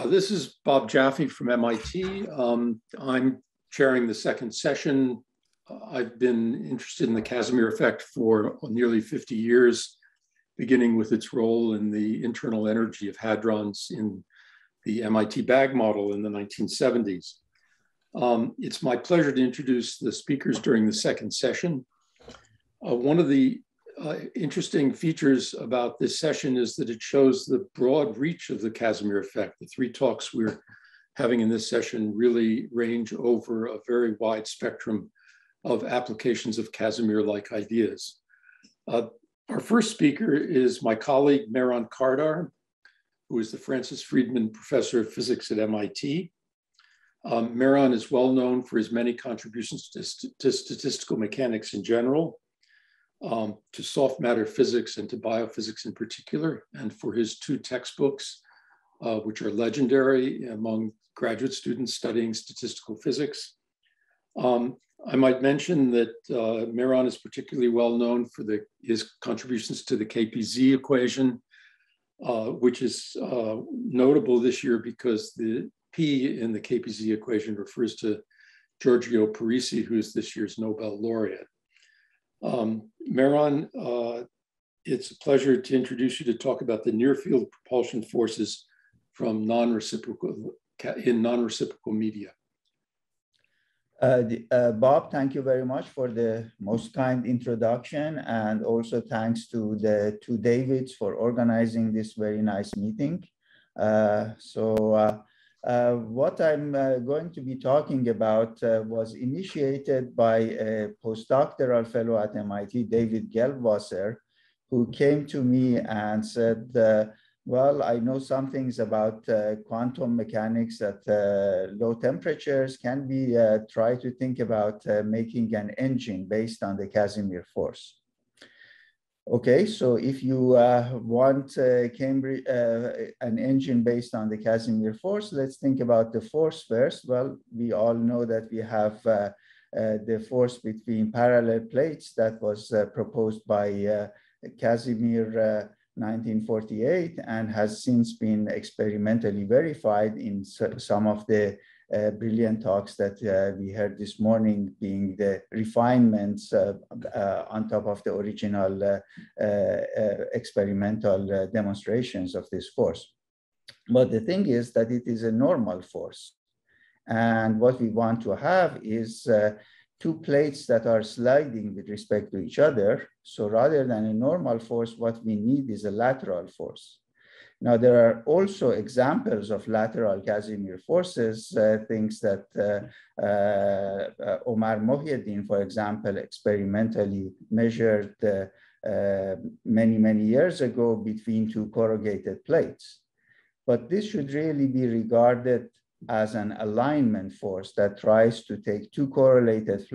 Uh, this is Bob Jaffe from MIT. Um, I'm chairing the second session. Uh, I've been interested in the Casimir effect for nearly 50 years, beginning with its role in the internal energy of hadrons in the MIT bag model in the 1970s. Um, it's my pleasure to introduce the speakers during the second session. Uh, one of the uh, interesting features about this session is that it shows the broad reach of the Casimir effect. The three talks we're having in this session really range over a very wide spectrum of applications of Casimir-like ideas. Uh, our first speaker is my colleague, Mehran Kardar, who is the Francis Friedman Professor of Physics at MIT. Um, Mehran is well known for his many contributions to, st to statistical mechanics in general, um, to soft matter physics and to biophysics in particular, and for his two textbooks, uh, which are legendary among graduate students studying statistical physics. Um, I might mention that uh, Mehran is particularly well known for the, his contributions to the KPZ equation, uh, which is uh, notable this year because the P in the KPZ equation refers to Giorgio Parisi, who is this year's Nobel laureate. Um, Mehran, uh, it's a pleasure to introduce you to talk about the near field propulsion forces from non-reciprocal in non-reciprocal media. Uh, uh, Bob, thank you very much for the most kind introduction and also thanks to the two Davids for organizing this very nice meeting. Uh, so uh, what I'm uh, going to be talking about uh, was initiated by a postdoctoral fellow at MIT, David Gelbwasser, who came to me and said, uh, well, I know some things about uh, quantum mechanics at low temperatures. Can we try to think about making an engine based on the Casimir force? Okay, so if you uh, want uh, Cambridge, uh, an engine based on the Casimir force, let's think about the force first. Well, we all know that we have uh, uh, the force between parallel plates that was uh, proposed by Casimir 1948 and has since been experimentally verified in some of the uh, brilliant talks that uh, we heard this morning being the refinements uh, uh on top of the original uh, uh, experimental demonstrations of this force. But the thing is that it is a normal force. And what we want to have is two plates that are sliding with respect to each other. So rather than a normal force, what we need is a lateral force. Now, there are also examples of lateral Casimir forces, uh, things that uh, uh, Umar Mohideen, for example, experimentally measured uh, uh, many, many years ago between two corrugated plates. But this should really be regarded as an alignment force that tries to take two corrugated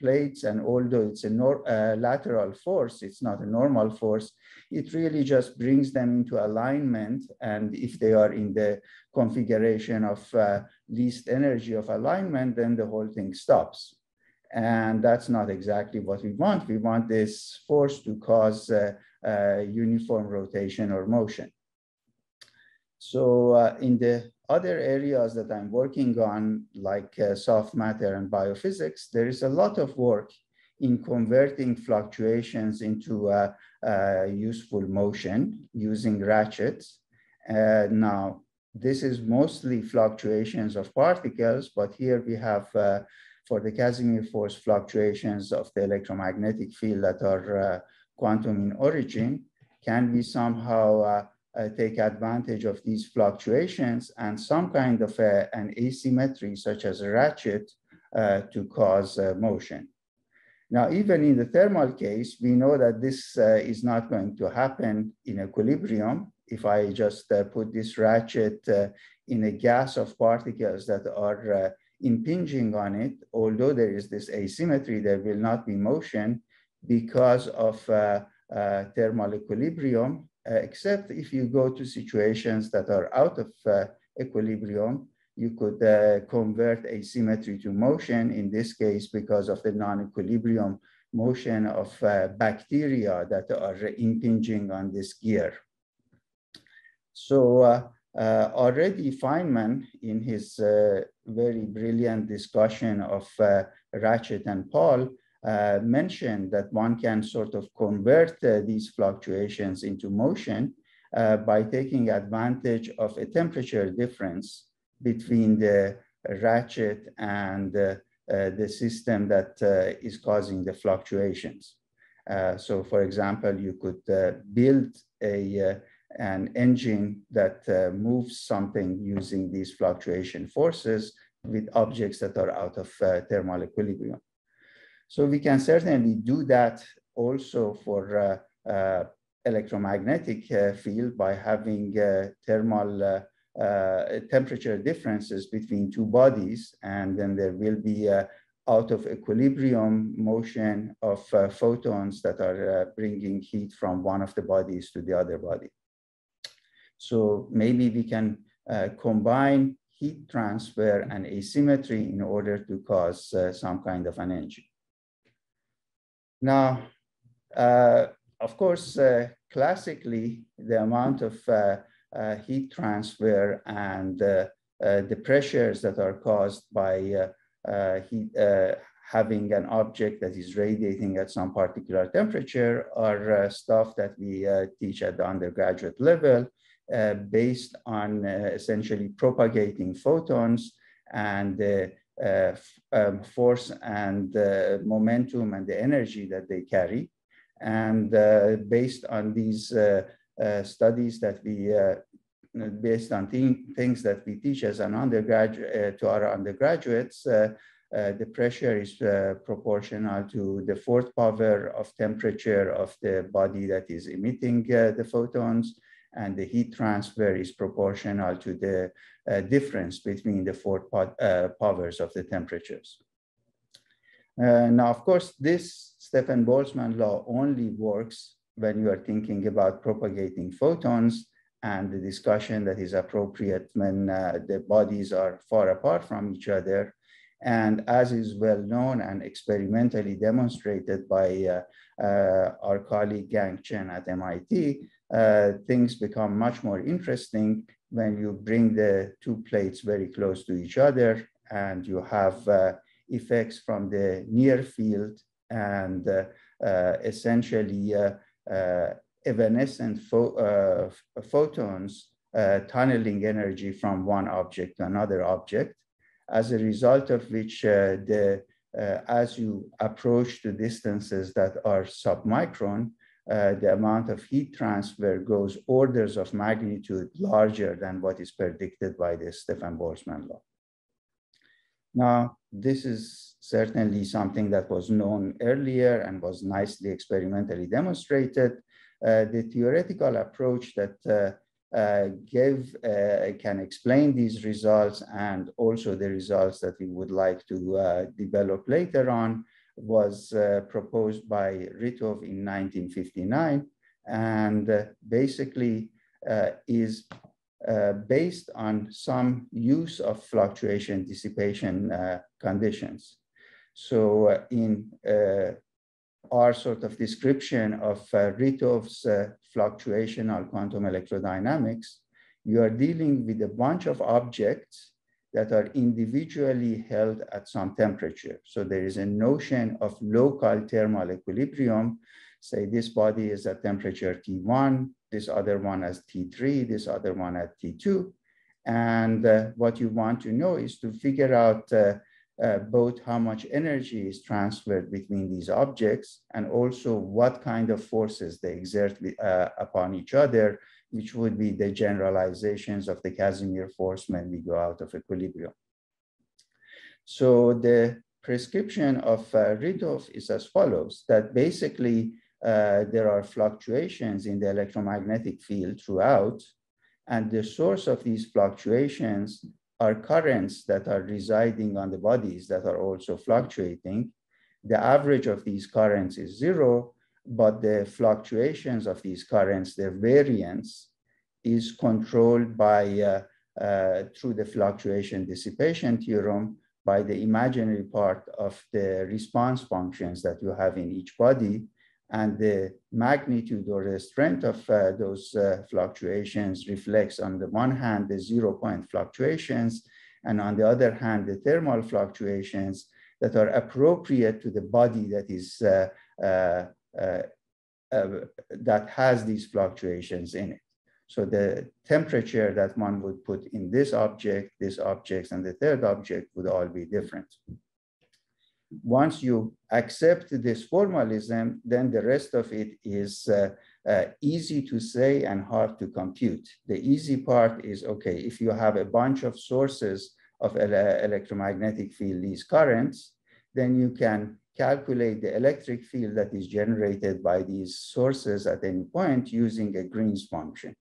plates and although it's a uh, lateral force, it's not a normal force, it really just brings them into alignment and if they are in the configuration of uh, least energy of alignment, then the whole thing stops. And that's not exactly what we want. We want this force to cause uh, uh uniform rotation or motion. So uh, in the other areas that I'm working on, like uh, soft matter and biophysics, there is a lot of work in converting fluctuations into uh, uh, useful motion using ratchets. Uh, now, this is mostly fluctuations of particles, but here we have for the Casimir force fluctuations of the electromagnetic field that are quantum in origin. Can we somehow uh, take advantage of these fluctuations and some kind of a, an asymmetry such as a ratchet uh, to cause uh, motion. Now, even in the thermal case, we know that this uh, is not going to happen in equilibrium. If I just uh, put this ratchet uh, in a gas of particles that are impinging on it, although there is this asymmetry, there will not be motion because of thermal equilibrium except if you go to situations that are out of uh, equilibrium, you could uh, convert asymmetry to motion, in this case, because of the non-equilibrium motion of uh, bacteria that are impinging on this gear. So uh, Uh, already Feynman, in his uh, very brilliant discussion of uh, ratchet and pawl, uh, mentioned that one can sort of convert uh, these fluctuations into motion uh, by taking advantage of a temperature difference between the ratchet and the system that is causing the fluctuations. so for example, you could build a an engine that uh, moves something using these fluctuation forces with objects that are out of uh, thermal equilibrium. So we can certainly do that also for uh, uh electromagnetic uh, field by having uh, thermal temperature differences between two bodies, and then there will be out of equilibrium motion of photons that are bringing heat from one of the bodies to the other body. So maybe we can uh, combine heat transfer and asymmetry in order to cause uh, some kind of an engine. Now, uh, of course, uh, classically, the amount of uh, uh, heat transfer and the pressures that are caused by heat, having an object that is radiating at some particular temperature are stuff that we teach at the undergraduate level. Uh, based on uh, essentially propagating photons and uh, um, force and momentum and the energy that they carry. And based on these studies that we based on th things that we teach as an undergraduate uh, to our undergraduates, uh, uh, the pressure is proportional to the fourth power of temperature of the body that is emitting the photons and the heat transfer is proportional to the uh, difference between the four uh, powers of the temperatures. Uh, now, of course, this Stefan-Boltzmann law only works when you are thinking about propagating photons and the discussion that is appropriate when uh, the bodies are far apart from each other. And as is well known and experimentally demonstrated by uh, uh, our colleague Gang Chen at MIT, uh, things become much more interesting when you bring the two plates very close to each other and you have uh, effects from the near field and uh, uh essentially uh, uh, evanescent pho photons tunneling energy from one object to another object, as a result of which the as you approach to distances that are submicron, uh, the amount of heat transfer goes orders of magnitude larger than what is predicted by the Stefan-Boltzmann law. Now, this is certainly something that was known earlier and was nicely experimentally demonstrated. Uh, the theoretical approach that uh, uh, gave, uh, can explain these results and also the results that we would like to develop later on was uh, proposed by Rytov in 1959 and uh, basically uh, is uh, based on some use of fluctuation dissipation uh, conditions. So uh, in our sort of description of Rytov's fluctuational quantum electrodynamics, you are dealing with a bunch of objects that are individually held at some temperature. So there is a notion of local thermal equilibrium. Say this body is at temperature T1, this other one as T3, this other one at T2. And uh, what you want to know is to figure out uh, uh, both how much energy is transferred between these objects and also what kind of forces they exert uh, upon each other which would be the generalizations of the Casimir force when we go out of equilibrium. So the prescription of uh, is as follows, that basically uh, there are fluctuations in the electromagnetic field throughout, and the source of these fluctuations are currents that are residing on the bodies that are also fluctuating. The average of these currents is zero, but the fluctuations of these currents, their variance, is controlled by uh, uh, through the fluctuation dissipation theorem by the imaginary part of the response functions that you have in each body. and the magnitude or the strength of uh, those uh, fluctuations reflects on the one hand the zero point fluctuations and on the other hand the thermal fluctuations that are appropriate to the body that is uh, uh, that has these fluctuations in it. So the temperature that one would put in this object, this object, and the third object would all be different once you accept this formalism, then the rest of it is uh, uh, easy to say and hard to compute. The easy part is, okay, if you have a bunch of sources of ele electromagnetic field, these currents, then you can calculate the electric field that is generated by these sources at any point using a Green's function.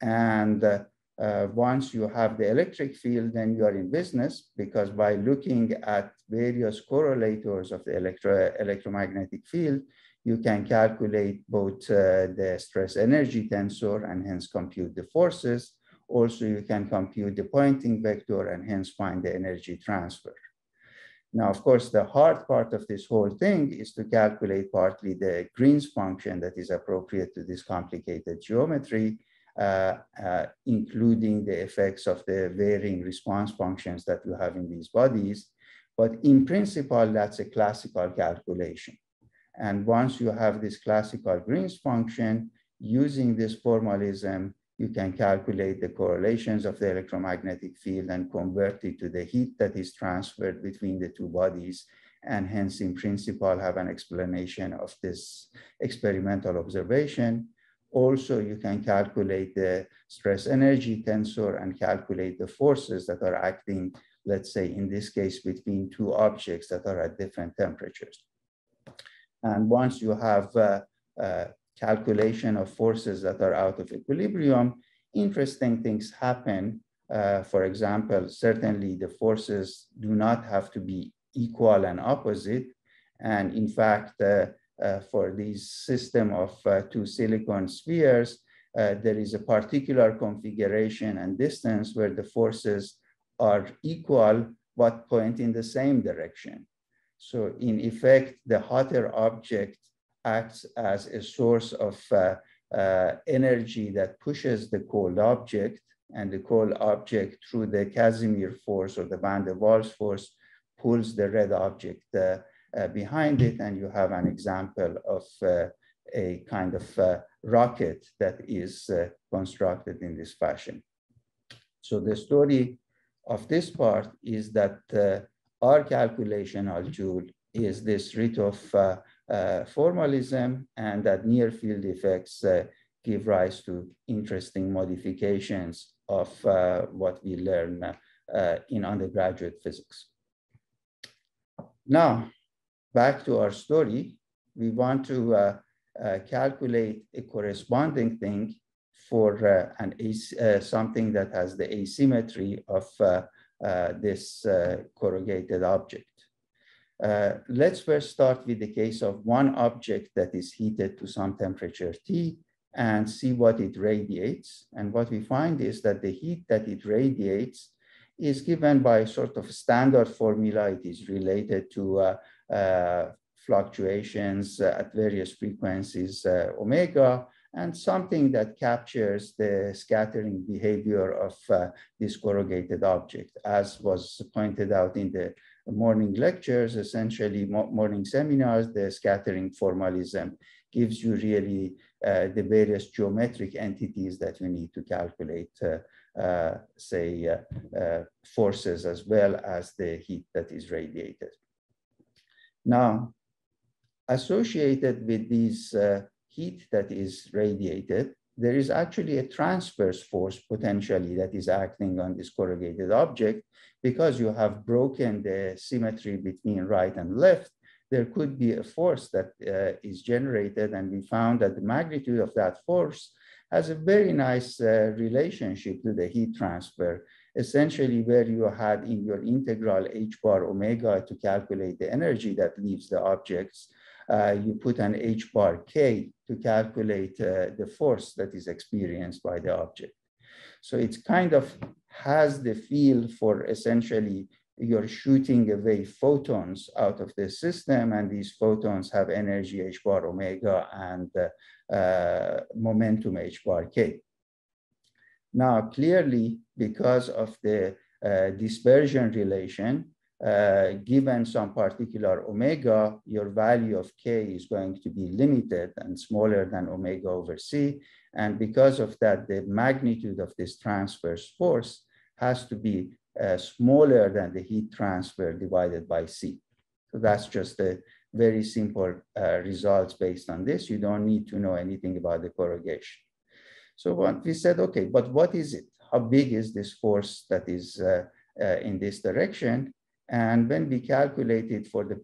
And uh, uh, once you have the electric field, then you are in business because by looking at various correlators of the electro electromagnetic field, you can calculate both uh, the stress energy tensor and hence compute the forces. Also, you can compute the Poynting vector and hence find the energy transfer. Now, of course, the hard part of this whole thing is to calculate partly the Green's function that is appropriate to this complicated geometry uh, uh, including the effects of the varying response functions that you have in these bodies. But in principle, that's a classical calculation. And once you have this classical Green's function, using this formalism, you can calculate the correlations of the electromagnetic field and convert it to the heat that is transferred between the two bodies and hence in principle have an explanation of this experimental observation. Also, you can calculate the stress energy tensor and calculate the forces that are acting, let's say in this case, between two objects that are at different temperatures. And once you have a, a calculation of forces that are out of equilibrium, interesting things happen. Uh, for example, certainly the forces do not have to be equal and opposite. And in fact, uh, uh, for this system of uh, two silicon spheres, uh, there is a particular configuration and distance where the forces are equal but point in the same direction. So in effect, the hotter object acts as a source of uh, uh, energy that pushes the cold object and the cold object through the Casimir force or the van der Waals force pulls the red object uh, behind it, and you have an example of a kind of rocket that is constructed in this fashion. So the story of this part is that our calculation of Joule is this Rytov of formalism and that near field effects uh, give rise to interesting modifications of what we learn in undergraduate physics. Now, back to our story, we want to uh, uh, calculate a corresponding thing for uh, an uh, something that has the asymmetry of uh, uh, this corrugated object. Let's first start with the case of one object that is heated to some temperature T and see what it radiates. And what we find is that the heat that it radiates is given by a sort of standard formula. It is related to uh, fluctuations uh, at various frequencies uh, omega, and something that captures the scattering behavior of uh, this corrugated object. As was pointed out in the morning lectures, essentially morning seminars, the scattering formalism gives you really uh, the various geometric entities that you need to calculate, uh, say, forces as well as the heat that is radiated. Now, associated with this uh, heat that is radiated, there is actually a transverse force potentially that is acting on this corrugated object because you have broken the symmetry between right and left. There could be a force that uh, is generated, and we found that the magnitude of that force has a very nice uh, relationship to the heat transfer essentially where you had in your integral h bar omega to calculate the energy that leaves the objects, uh, you put an h bar k to calculate uh, the force that is experienced by the object. So it's kind of has the feel for essentially you're shooting away photons out of the system, and these photons have energy h bar omega and uh, uh, momentum h bar k. Now, clearly, because of the uh, dispersion relation, uh, given some particular omega, your value of k is going to be limited and smaller than omega over c. And because of that, the magnitude of this transverse force has to be uh, smaller than the heat transfer divided by c. So that's just a very simple uh, results based on this. You don't need to know anything about the corrugation. So what we said, okay, but what is it? How big is this force that is uh, uh, in this direction? And when we calculated for the,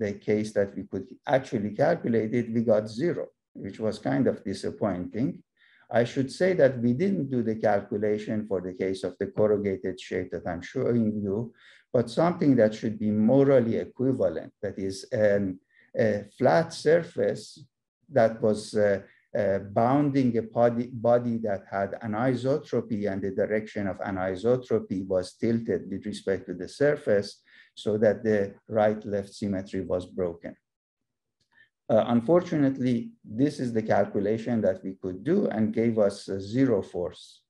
the case that we could actually calculate it, we got zero, which was kind of disappointing. I should say that we didn't do the calculation for the case of the corrugated shape that I'm showing you, but something that should be morally equivalent, that is an, a flat surface that was uh, uh, bounding a body, body that had anisotropy and the direction of anisotropy was tilted with respect to the surface so that the right-left symmetry was broken. Uh, unfortunately, this is the calculation that we could do and gave us zero force.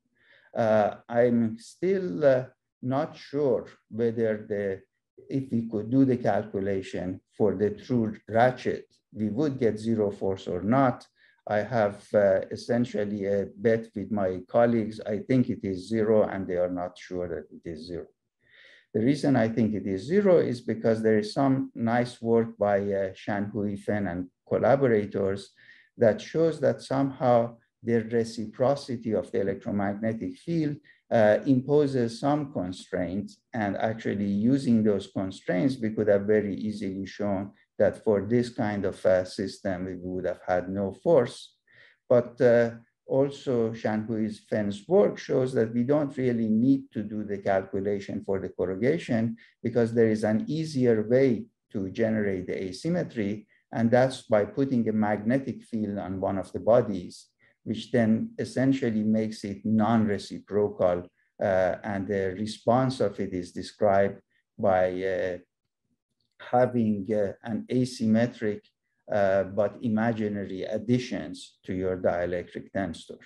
Uh, I'm still uh, not sure whether the if we could do the calculation for the true ratchet, we would get zero force or not. I have uh, essentially a bet with my colleagues. I think it is zero and they are not sure that it is zero. The reason I think it is zero is because there is some nice work by uh, Shanhui Fan and collaborators that shows that somehow the reciprocity of the electromagnetic field uh, imposes some constraints and actually using those constraints, we could have very easily shown that for this kind of uh, system, we would have had no force. But uh, also Shanhui's Fan's work shows that we don't really need to do the calculation for the corrugation because there is an easier way to generate the asymmetry. And that's by putting a magnetic field on one of the bodies, which then essentially makes it non-reciprocal. Uh, and the response of it is described by uh, having uh, an asymmetric uh, but imaginary additions to your dielectric tensor.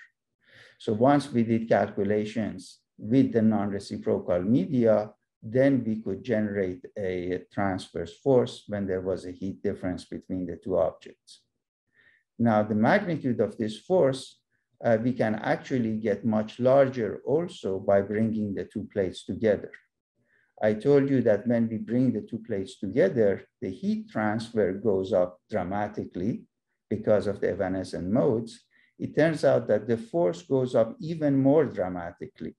So once we did calculations with the non-reciprocal media, then we could generate a transverse force when there was a heat difference between the two objects. Now, the magnitude of this force, uh, we can actually get much larger also by bringing the two plates together. I told you that when we bring the two plates together, the heat transfer goes up dramatically because of the evanescent modes. It turns out that the force goes up even more dramatically.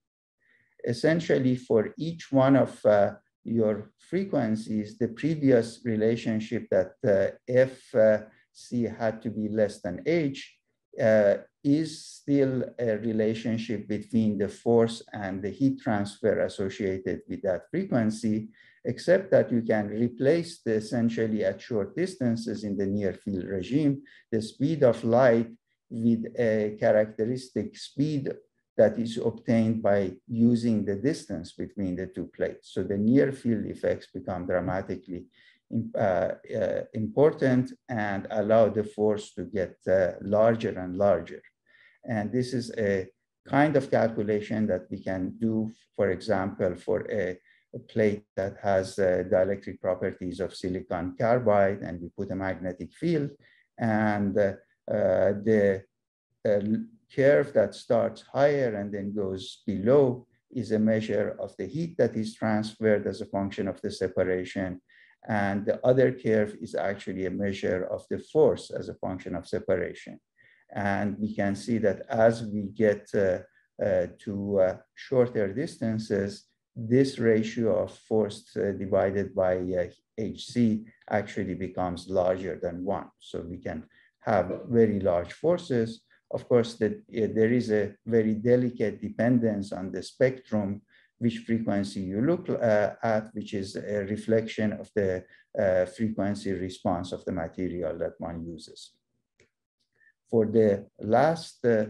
Essentially, for each one of uh, your frequencies, the previous relationship that uh, FC had to be less than H uh, is still a relationship between the force and the heat transfer associated with that frequency, except that you can replace the essentially at short distances in the near field regime, the speed of light with a characteristic speed that is obtained by using the distance between the two plates. So the near field effects become dramatically uh, uh, important and allow the force to get uh, larger and larger. And this is a kind of calculation that we can do, for example, for a, a plate that has uh, dielectric properties of silicon carbide, and we put a magnetic field, and uh, uh, the uh, curve that starts higher and then goes below is a measure of the heat that is transferred as a function of the separation. And the other curve is actually a measure of the force as a function of separation. And we can see that as we get uh, uh, to uh, shorter distances, this ratio of force divided by HC actually becomes larger than one. So we can have very large forces. Of course, that there is a very delicate dependence on the spectrum which frequency you look uh, at, which is a reflection of the uh, frequency response of the material that one uses for the last uh,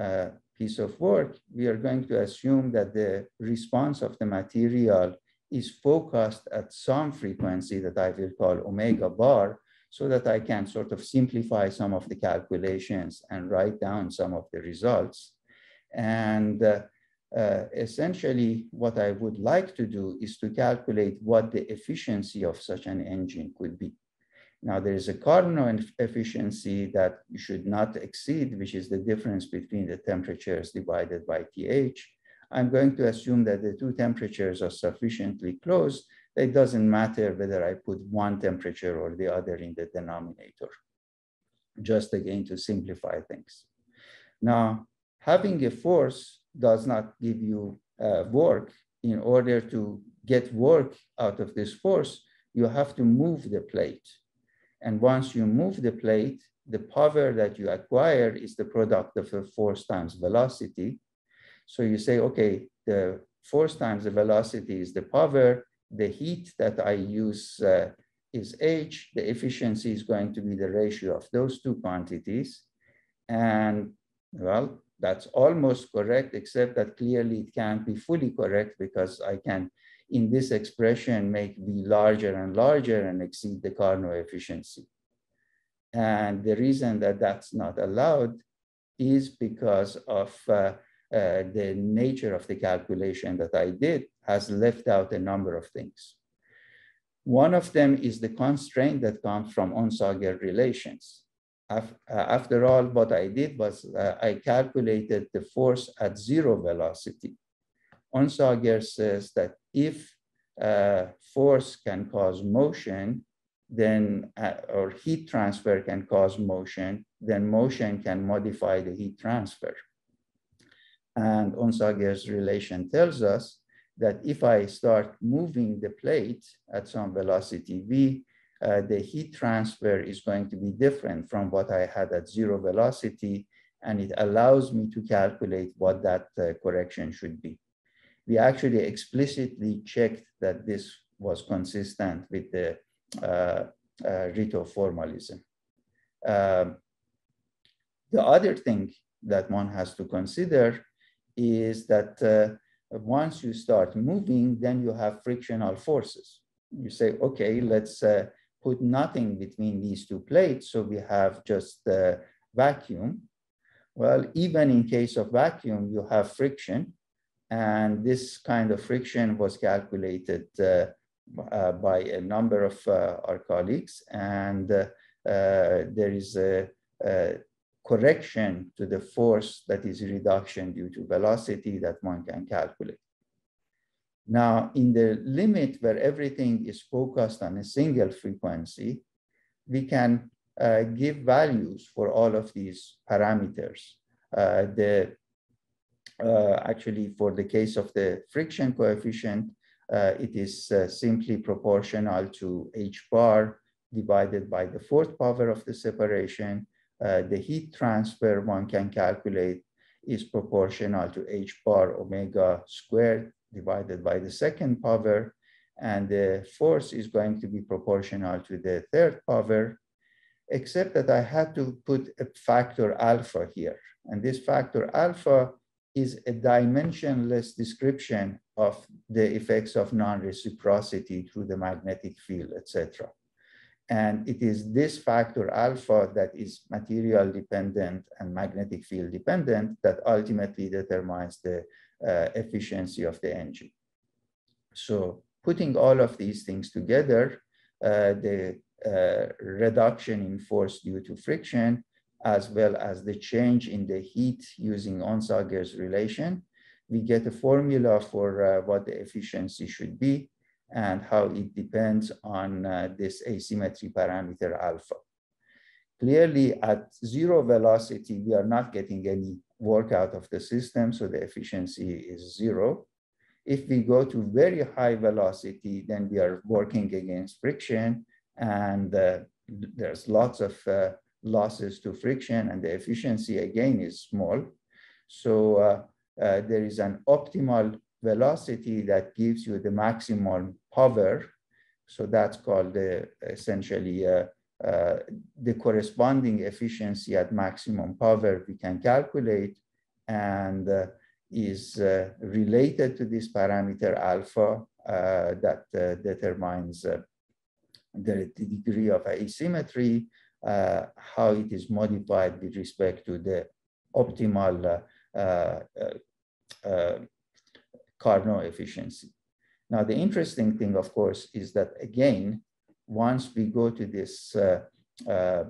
uh, piece of work, we are going to assume that the response of the material is focused at some frequency that I will call omega bar so that I can sort of simplify some of the calculations and write down some of the results. And uh, uh, essentially what I would like to do is to calculate what the efficiency of such an engine could be. Now there is a Carnot efficiency that you should not exceed, which is the difference between the temperatures divided by TH. I'm going to assume that the two temperatures are sufficiently close it doesn't matter whether I put one temperature or the other in the denominator, just again to simplify things. Now, having a force does not give you uh, work. In order to get work out of this force, you have to move the plate. And once you move the plate, the power that you acquire is the product of the force times velocity. So you say, okay, the force times the velocity is the power, the heat that I use uh, is H, the efficiency is going to be the ratio of those two quantities. And well, that's almost correct, except that clearly it can't be fully correct because I can, in this expression, make V larger and larger and exceed the Carnot efficiency. And the reason that that's not allowed is because of uh, uh, the nature of the calculation that I did has left out a number of things. One of them is the constraint that comes from Onsager relations. Uh, after all, what I did was uh, I calculated the force at zero velocity. Onsager says that if uh, force can cause motion, then, uh, or heat transfer can cause motion, then motion can modify the heat transfer. And Onsager's relation tells us that if I start moving the plate at some velocity v, uh, the heat transfer is going to be different from what I had at zero velocity, and it allows me to calculate what that uh, correction should be. We actually explicitly checked that this was consistent with the uh, uh Rytov formalism. Um, the other thing that one has to consider is that uh, once you start moving, then you have frictional forces. You say, okay, let's uh, put nothing between these two plates. So we have just uh, vacuum. Well, even in case of vacuum, you have friction. And this kind of friction was calculated uh, uh by a number of uh, our colleagues. And there is a, a correction to the force that is reduction due to velocity that one can calculate. Now, in the limit where everything is focused on a single frequency, we can uh, give values for all of these parameters. Uh, the actually, for the case of the friction coefficient, uh, it is uh, simply proportional to h bar divided by the fourth power of the separation uh, the heat transfer one can calculate is proportional to h bar omega squared divided by the second power. And the force is going to be proportional to the third power, except that I had to put a factor alpha here. And this factor alpha is a dimensionless description of the effects of non-reciprocity through the magnetic field, etc. And it is this factor alpha that is material dependent and magnetic field dependent that ultimately determines the uh, efficiency of the engine. So putting all of these things together, uh, the uh, reduction in force due to friction, as well as the change in the heat using Onsager's relation, we get a formula for uh, what the efficiency should be and how it depends on uh, this asymmetry parameter alpha. Clearly at zero velocity, we are not getting any work out of the system, so the efficiency is zero. If we go to very high velocity, then we are working against friction and uh, there's lots of uh, losses to friction and the efficiency again is small. So uh, uh there is an optimal velocity that gives you the maximum power. So that's called the, essentially uh, uh, the corresponding efficiency at maximum power we can calculate. And uh, is uh, related to this parameter alpha uh, that uh, determines uh, the, degree of asymmetry, uh, how it is modified with respect to the optimal Carnot efficiency. Now, the interesting thing, of course, is that again, once we go to this uh, uh,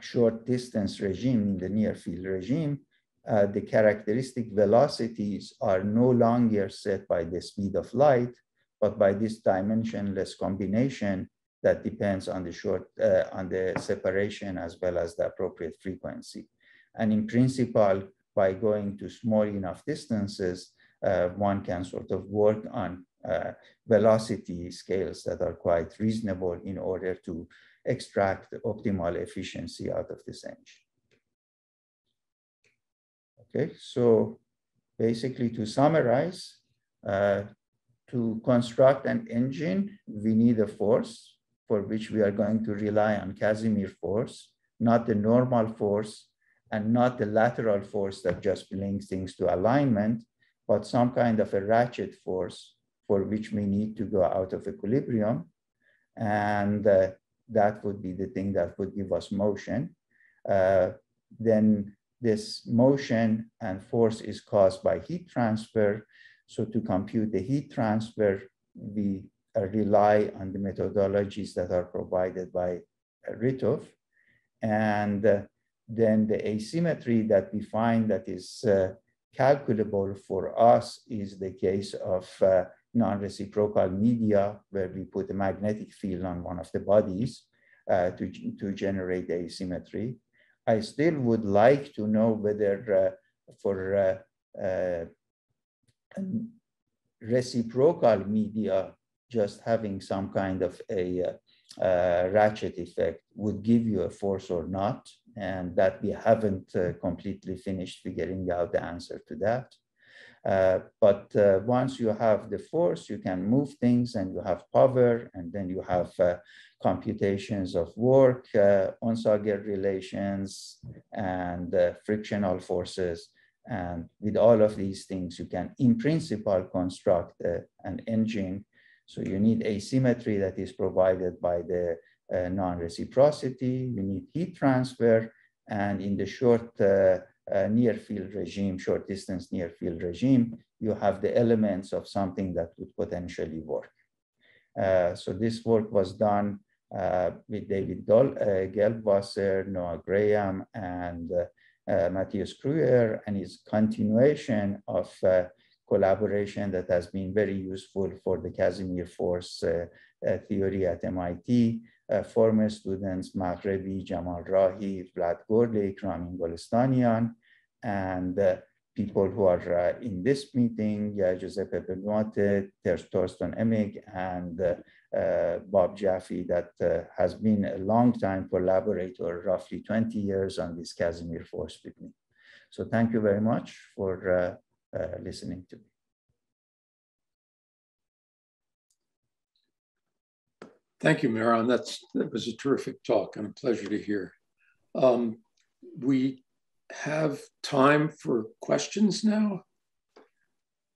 short distance regime in the near field regime, uh, the characteristic velocities are no longer set by the speed of light, but by this dimensionless combination that depends on the short, uh, on the separation as well as the appropriate frequency. And in principle, by going to small enough distances, uh, one can sort of work on uh, velocity scales that are quite reasonable in order to extract optimal efficiency out of this engine. Okay, so basically to summarize, uh, to construct an engine, we need a force for which we are going to rely on Casimir force, not the normal force and not the lateral force that just brings things to alignment, but some kind of a ratchet force for which we need to go out of equilibrium. And uh, that would be the thing that would give us motion. Uh, then this motion and force is caused by heat transfer. So to compute the heat transfer, we rely on the methodologies that are provided by Rytov. And uh, then the asymmetry that we find that is uh, calculable for us is the case of uh, non-reciprocal media where we put a magnetic field on one of the bodies uh, to, to generate asymmetry. I still would like to know whether uh, for uh, uh, reciprocal media, just having some kind of a uh, ratchet effect would give you a force or not, and that we haven't uh, completely finished figuring out the answer to that. Uh, but uh, once you have the force, you can move things and you have power, and then you have computations of work, uh, Onsager relations, and uh, frictional forces. And with all of these things, you can, in principle, construct uh, an engine. So you need asymmetry that is provided by the uh, non-reciprocity, you need heat transfer, and in the short uh, uh, near field regime, short distance near field regime, you have the elements of something that would potentially work. so this work was done uh, with David Dol uh, Gelbwasser, Noah Graham, and uh, Matthias Kruger, and his continuation of collaboration that has been very useful for the Casimir force theory at MIT. former students Maghrebi, Jamal Rahi, Vlad Golyk, Ramin Golestanian, and people who are uh, in this meeting, yeah, Giuseppe Bimonte, Torsten Emig, and uh, uh, Bob Jaffe that uh, has been a long time collaborator, roughly 20 years on this Casimir force with me. So thank you very much for uh, listening to me. Thank you, Mehran. That's, that was a terrific talk and a pleasure to hear. Um, we have time for questions now.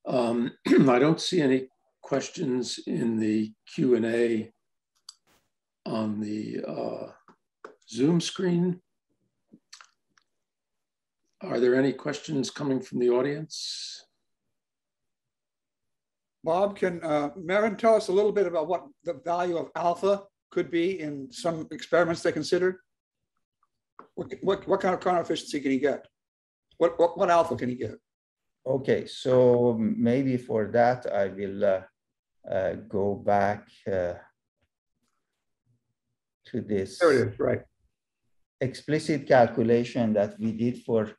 Um, I don't see any questions in the Q&A on the uh, Zoom screen. Are there any questions coming from the audience? Bob, can uh, Mehran tell us a little bit about what the value of alpha could be in some experiments they considered? What, what, what kind of Carnot efficiency can he get? What, what, what alpha can he get? Okay, so maybe for that I will uh, uh, go back uh, to this. There it is, right. Explicit calculation that we did for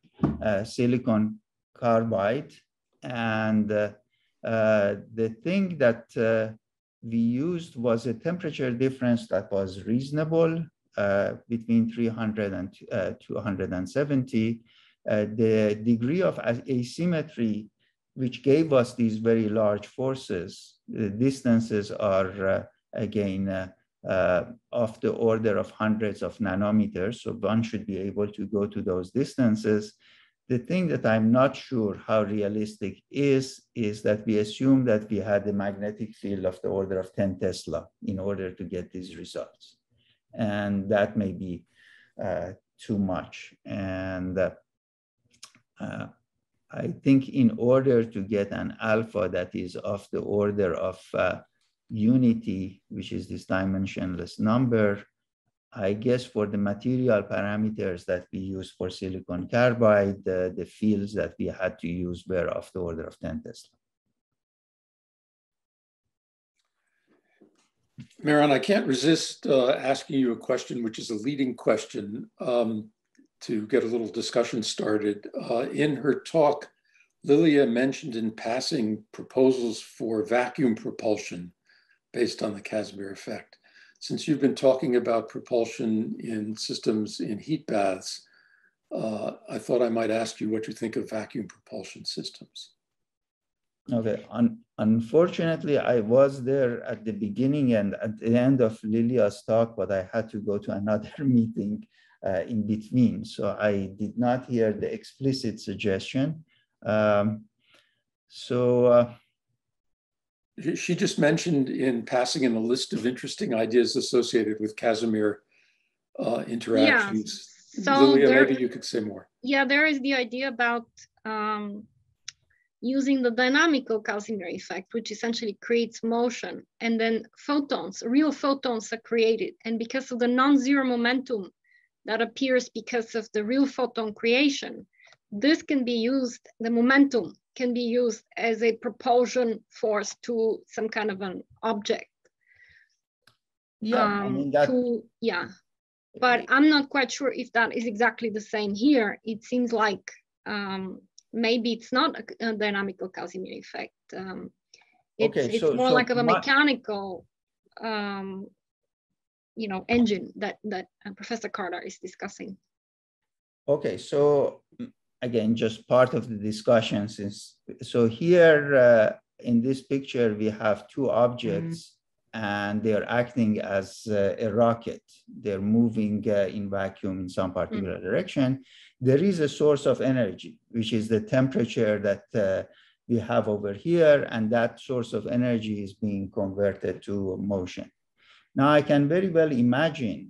silicon carbide. And uh, uh, the thing that uh, we used was a temperature difference that was reasonable between 300 and 270. the degree of asymmetry which gave us these very large forces. The distances are, uh, again, uh, of the order of hundreds of nanometers. So one should be able to go to those distances. the thing that I'm not sure how realistic is, is that we assume that we had a magnetic field of the order of 10 Tesla in order to get these results. And that may be uh, too much. And uh, uh, I think in order to get an alpha that is of the order of uh, unity, which is this dimensionless number, I guess for the material parameters that we use for silicon carbide, the, fields that we had to use were of the order of 10 Tesla. Mehran, I can't resist uh, asking you a question, which is a leading question, um, to get a little discussion started. Uh, in her talk, Lilia mentioned in passing proposals for vacuum propulsion based on the Casimir effect since you've been talking about propulsion in systems in heat baths, uh, I thought I might ask you what you think of vacuum propulsion systems. Okay, Un unfortunately, I was there at the beginning and at the end of Lilia's talk, but I had to go to another meeting uh, in between. So I did not hear the explicit suggestion. Um, so uh, she just mentioned in passing in a list of interesting ideas associated with Casimir uh, interactions. Yeah. So Lilia, there, maybe you could say more. Yeah, there is the idea about um, using the dynamical Casimir effect, which essentially creates motion, and then photons, real photons are created. And because of the non-zero momentum that appears because of the real photon creation, this can be used, the momentum can be used as a propulsion force to some kind of an object. Yeah, um, I mean that... to, yeah. But I'm not quite sure if that is exactly the same here. It seems like um, maybe it's not a, a dynamical Casimir effect. Um, it's, okay, so, more so like of a my... mechanical, um, you know, engine that that uh, Professor Kardar is discussing. Okay, so again, just part of the discussion since, so here uh, in this picture, we have two objects mm -hmm. and they're acting as uh, a rocket. They're moving uh, in vacuum in some particular mm -hmm. direction. There is a source of energy, which is the temperature that uh, we have over here, and that source of energy is being converted to motion. Now, I can very well imagine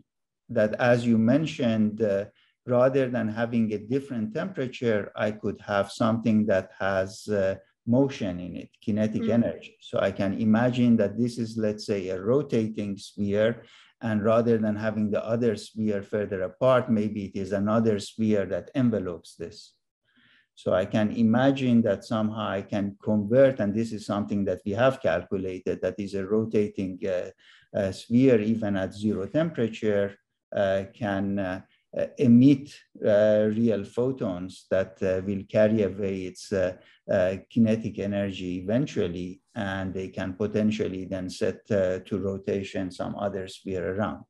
that as you mentioned, uh, rather than having a different temperature, I could have something that has uh, motion in it, kinetic mm. energy. So I can imagine that this is, let's say, a rotating sphere. And rather than having the other sphere further apart, maybe it is another sphere that envelopes this. So I can imagine that somehow I can convert, and this is something that we have calculated, that is a rotating uh, uh, sphere, even at zero temperature, uh, can uh, emit uh, real photons that uh, will carry away its kinetic energy eventually, and they can potentially then set to rotation some other sphere around.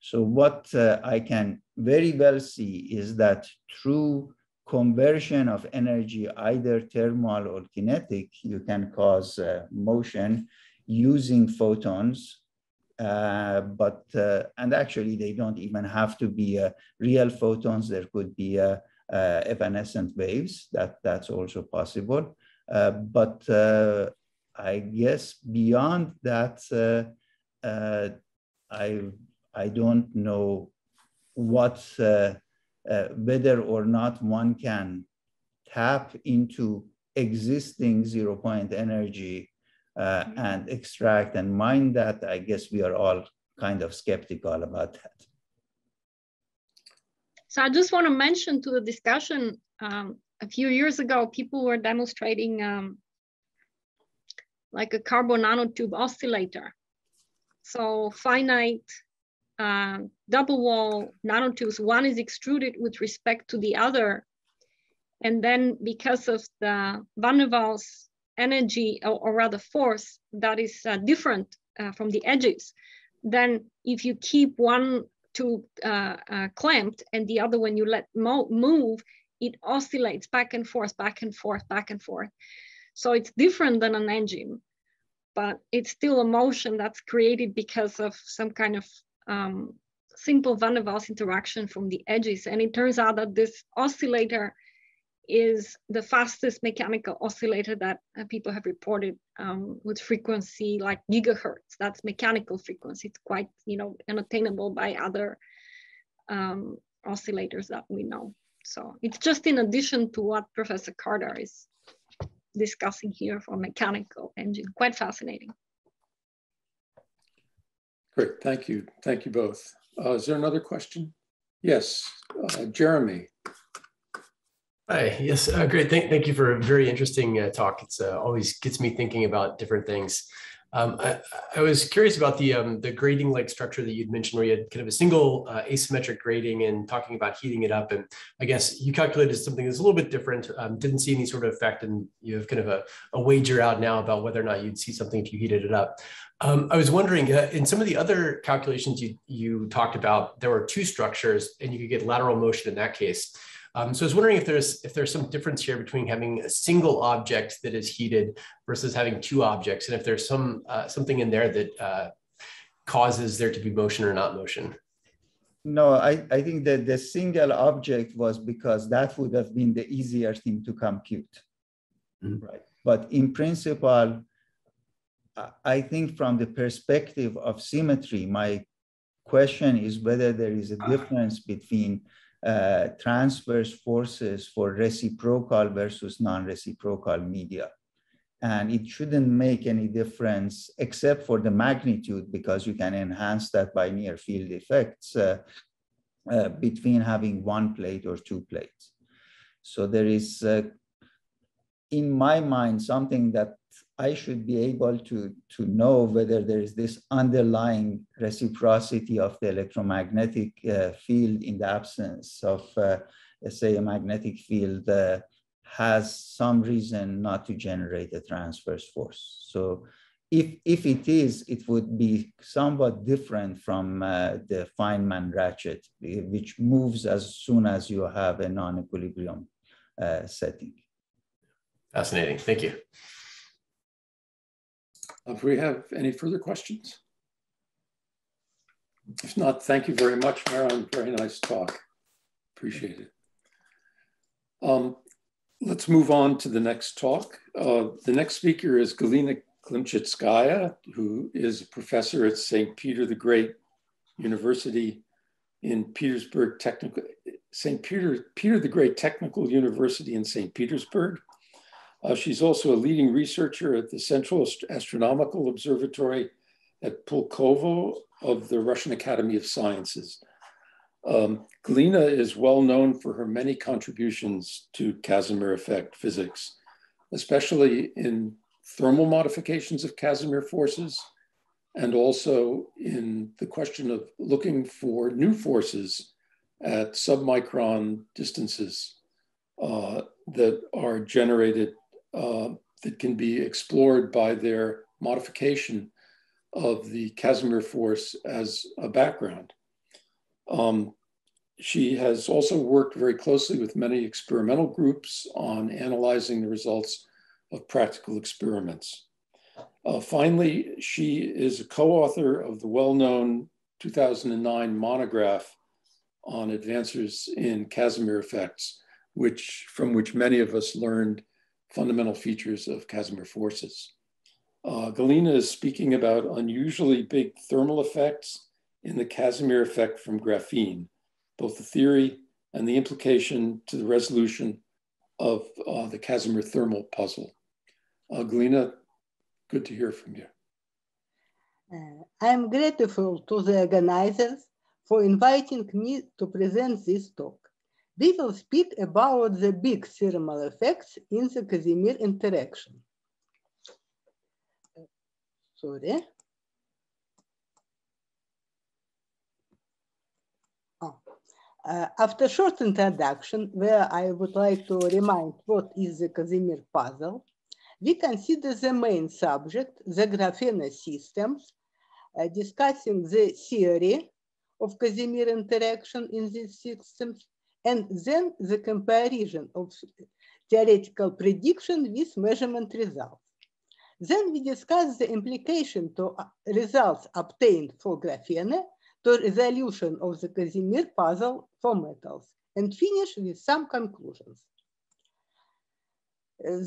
So what I can very well see is that through conversion of energy, either thermal or kinetic, you can cause uh, motion using photons uh, but uh, and actually they don't even have to be uh, real photons. There could be uh, uh, evanescent waves. That that's also possible. But I guess beyond that, I I don't know what whether or not one can tap into existing zero point energy uh, mm-hmm. and extract and mine that, I guess we are all kind of skeptical about that. So I just want to mention to the discussion, um, a few years ago, people were demonstrating um, like a carbon nanotube oscillator. So finite uh, double wall nanotubes, one is extruded with respect to the other. And then because of the Van der Waals energy or, or rather force that is uh, different uh, from the edges, then if you keep one tube uh, uh, clamped and the other one you let mo move, it oscillates back and forth, back and forth, back and forth. So it's different than an engine, but it's still a motion that's created because of some kind of um, simple van der Waals interaction from the edges. And it turns out that this oscillator is the fastest mechanical oscillator that uh, people have reported um, with frequency like gigahertz. That's mechanical frequency. It's quite, you know, unattainable by other um, oscillators that we know. So it's just in addition to what Professor Kardar is discussing here for mechanical engine. Quite fascinating. Great, thank you. Thank you both. Uh, is there another question? Yes, uh, Jeremy. Hi, yes, uh, great. Thank, thank you for a very interesting uh, talk. It's uh, always gets me thinking about different things. Um, I, I, was curious about the um, the grating like structure that you'd mentioned, where you had kind of a single uh, asymmetric grating and talking about heating it up. And I guess you calculated something that's a little bit different. Um, didn't see any sort of effect, and you have kind of a, a, wager out now about whether or not you'd see something if you heated it up. Um, I was wondering, uh, in some of the other calculations you you talked about, there were two structures, and you could get lateral motion in that case. Um, so I was wondering if there's if there's some difference here between having a single object that is heated versus having two objects, and if there's some uh, something in there that uh, causes there to be motion or not motion. No, I, I think that the single object was because that would have been the easier thing to compute, mm -hmm. right? But in principle, I think from the perspective of symmetry, my question is whether there is a difference between uh, transverse forces for reciprocal versus non-reciprocal media. And it shouldn't make any difference except for the magnitude because you can enhance that by near field effects uh, uh, between having one plate or two plates. So there is, uh, in my mind, something that I should be able to, to know whether there is this underlying reciprocity of the electromagnetic uh, field in the absence of, uh, let's say, a magnetic field uh, has some reason not to generate a transverse force. So if, if it is, it would be somewhat different from uh, the Feynman ratchet, which moves as soon as you have a non-equilibrium uh, setting. Fascinating, thank you. If we have any further questions? If not, thank you very much, Mehran. Very nice talk. Appreciate it. Um, let's move on to the next talk. Uh, the next speaker is Galina Klimchitskaya, who is a professor at St. Peter the Great University in Petersburg Technical, St. Peter, Peter the Great Technical University in St. Petersburg. Uh, she's also a leading researcher at the Central Astronomical Observatory at Pulkovo of the Russian Academy of Sciences. Um, Galina is well known for her many contributions to Casimir effect physics, especially in thermal modifications of Casimir forces, and also in the question of looking for new forces at submicron distances uh, that are generated uh, that can be explored by their modification of the Casimir force as a background. Um, she has also worked very closely with many experimental groups on analyzing the results of practical experiments. Uh, finally, she is a co-author of the well-known 2009 monograph on advances in Casimir effects, which, from which many of us learned fundamental features of Casimir forces. Uh, Galina is speaking about unusually big thermal effects in the Casimir effect from graphene, both the theory and the implication to the resolution of uh, the Casimir thermal puzzle. Uh, Galina, good to hear from you. Uh, I am grateful to the organizers for inviting me to present this talk. We will speak about the big thermal effects in the Casimir interaction. Sorry. Oh. Uh, after short introduction, where I would like to remind what is the Casimir puzzle, we consider the main subject, the graphene systems, uh, discussing the theory of Casimir interaction in these systems and then the comparison of theoretical prediction with measurement results. Then we discuss the implication to uh, results obtained for graphene to resolution of the Casimir puzzle for metals and finish with some conclusions.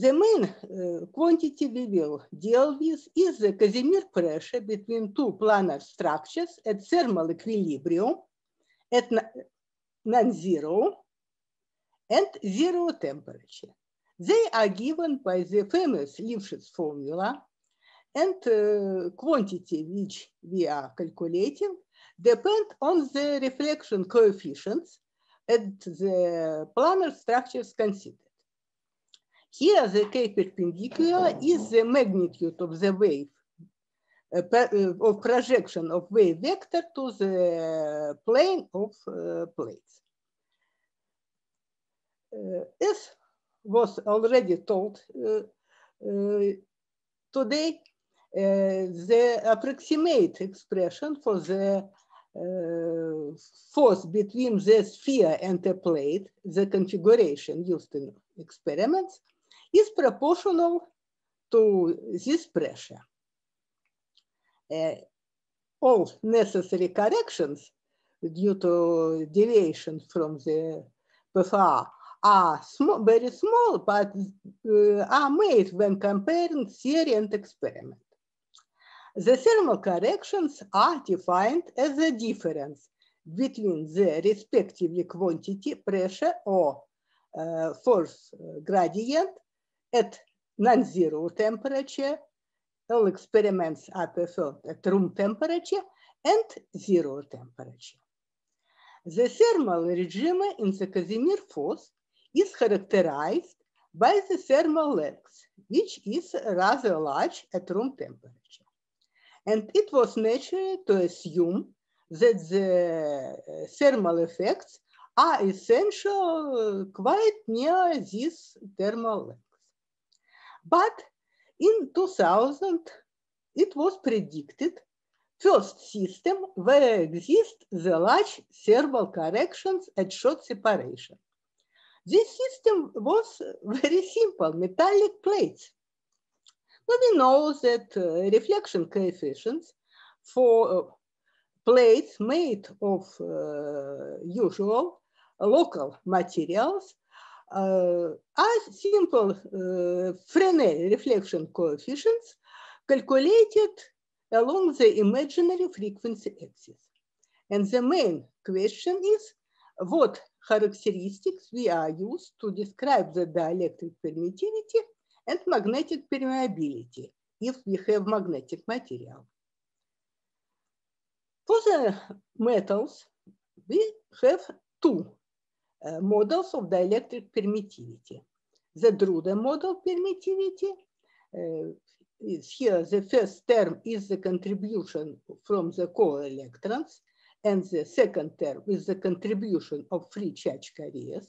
the main uh, quantity we will deal with is the Casimir pressure between two planar structures at thermal equilibrium at non-zero and zero temperature. They are given by the famous Lifshitz formula and uh, quantity which we are calculating depend on the reflection coefficients at the planar structures considered. Here, the K perpendicular is the magnitude of the wave of projection of wave vector to the plane of uh, plates. As was already told today, the approximate expression for the uh, force between the sphere and the plate, the configuration used in experiments, is proportional to this pressure. Uh, all necessary corrections due to deviation from the PFA are very small, but uh, are made when comparing theory and experiment. The thermal corrections are defined as the difference between the respective quantity, pressure, or uh, force gradient at non-zero temperature. All experiments are performed at room temperature and zero temperature. The thermal regime in the Casimir force is characterized by the thermal length, which is rather large at room temperature. And it was natural to assume that the uh, thermal effects are essential quite near this thermal length. But in 2000, it was predicted first system where exist the large thermal corrections at short separation. This system was very simple, metallic plates. But we know that uh, reflection coefficients for uh, plates made of uh, usual local materials are simple uh, Fresnel reflection coefficients calculated along the imaginary frequency axis. And the main question is what characteristics we are used to describe the dielectric permittivity and magnetic permeability if we have magnetic material. For the metals, we have two uh, models of dielectric permittivity. The Drude model permittivity uh, is here. The first term is the contribution from the core electrons, and the second term is the contribution of free charge carriers.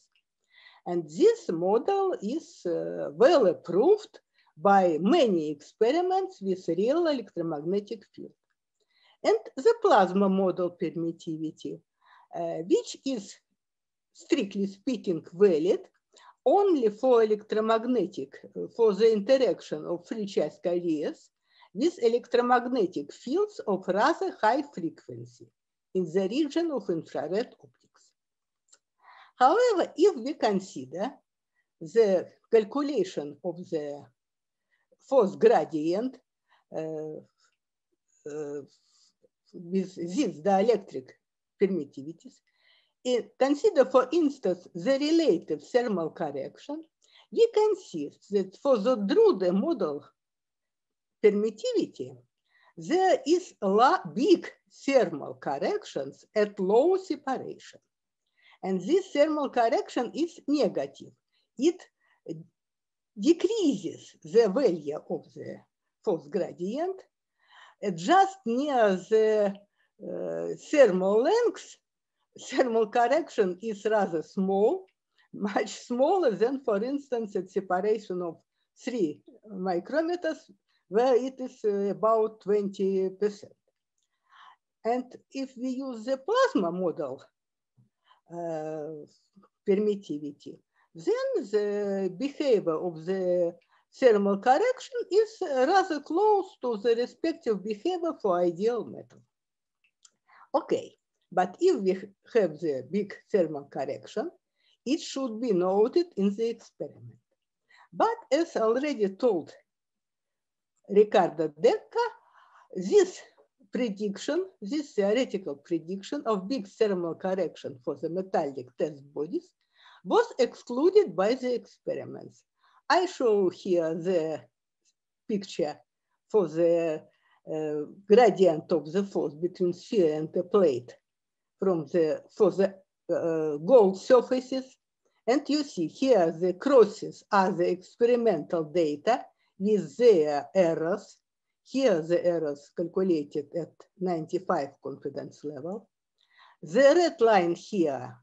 And this model is uh, well approved by many experiments with real electromagnetic field. And the plasma model permittivity, uh, which is strictly speaking, valid only for electromagnetic, for the interaction of free charge carriers with electromagnetic fields of rather high frequency in the region of infrared optics. However, if we consider the calculation of the force gradient uh, uh, with these dielectric permittivities, consider, for instance, the relative thermal correction, we can see that for the Drude model permittivity, there is a big thermal corrections at low separation. And this thermal correction is negative. It decreases the value of the force gradient just near the uh, thermal length thermal correction is rather small, much smaller than, for instance, at separation of three micrometers, where it is uh, about 20%. And if we use the plasma model uh, permittivity, then the behavior of the thermal correction is rather close to the respective behavior for ideal metal. Okay, but if we have the big thermal correction, it should be noted in the experiment. But as already told Ricardo Decca, this prediction, this theoretical prediction of big thermal correction for the metallic test bodies was excluded by the experiments. I show here the picture for the uh, gradient of the force between sphere and the plate from the for the uh, gold surfaces. And you see here the crosses are the experimental data with their errors. Here the errors calculated at 95 confidence level. The red line here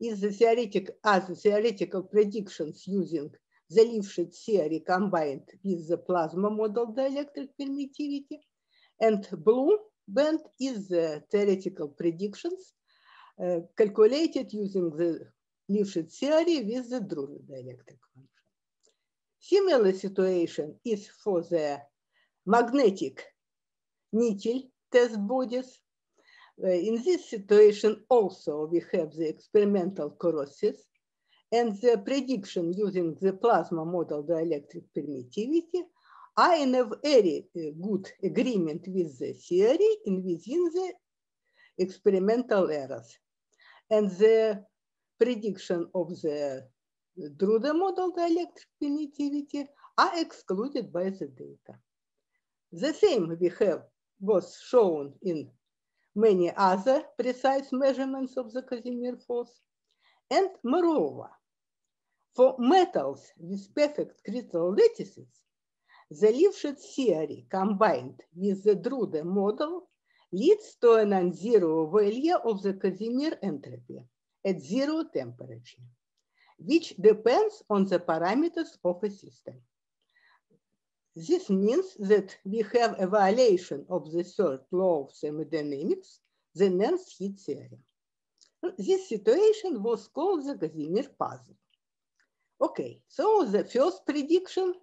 is the theoretic, as the theoretical predictions using the Lifshitz theory combined with the plasma model dielectric permittivity. And blue band is the theoretical predictions uh, calculated using the Lifshitz theory with the Drude dielectric function. Similar situation is for the magnetic nickel test bodies. Uh, in this situation also we have the experimental corrosives and the prediction using the plasma model dielectric permittivity in a very good agreement with the theory and within the experimental errors. And the prediction of the Drude model dielectric permittivity are excluded by the data. The same we have was shown in many other precise measurements of the Casimir force. And moreover, for metals with perfect crystal lattices, the Lifshitz theory combined with the Drude model leads to a non-zero value of the Casimir entropy at zero temperature, which depends on the parameters of a system. This means that we have a violation of the third law of thermodynamics, the Nernst heat theory. This situation was called the Casimir puzzle. Okay, so the first prediction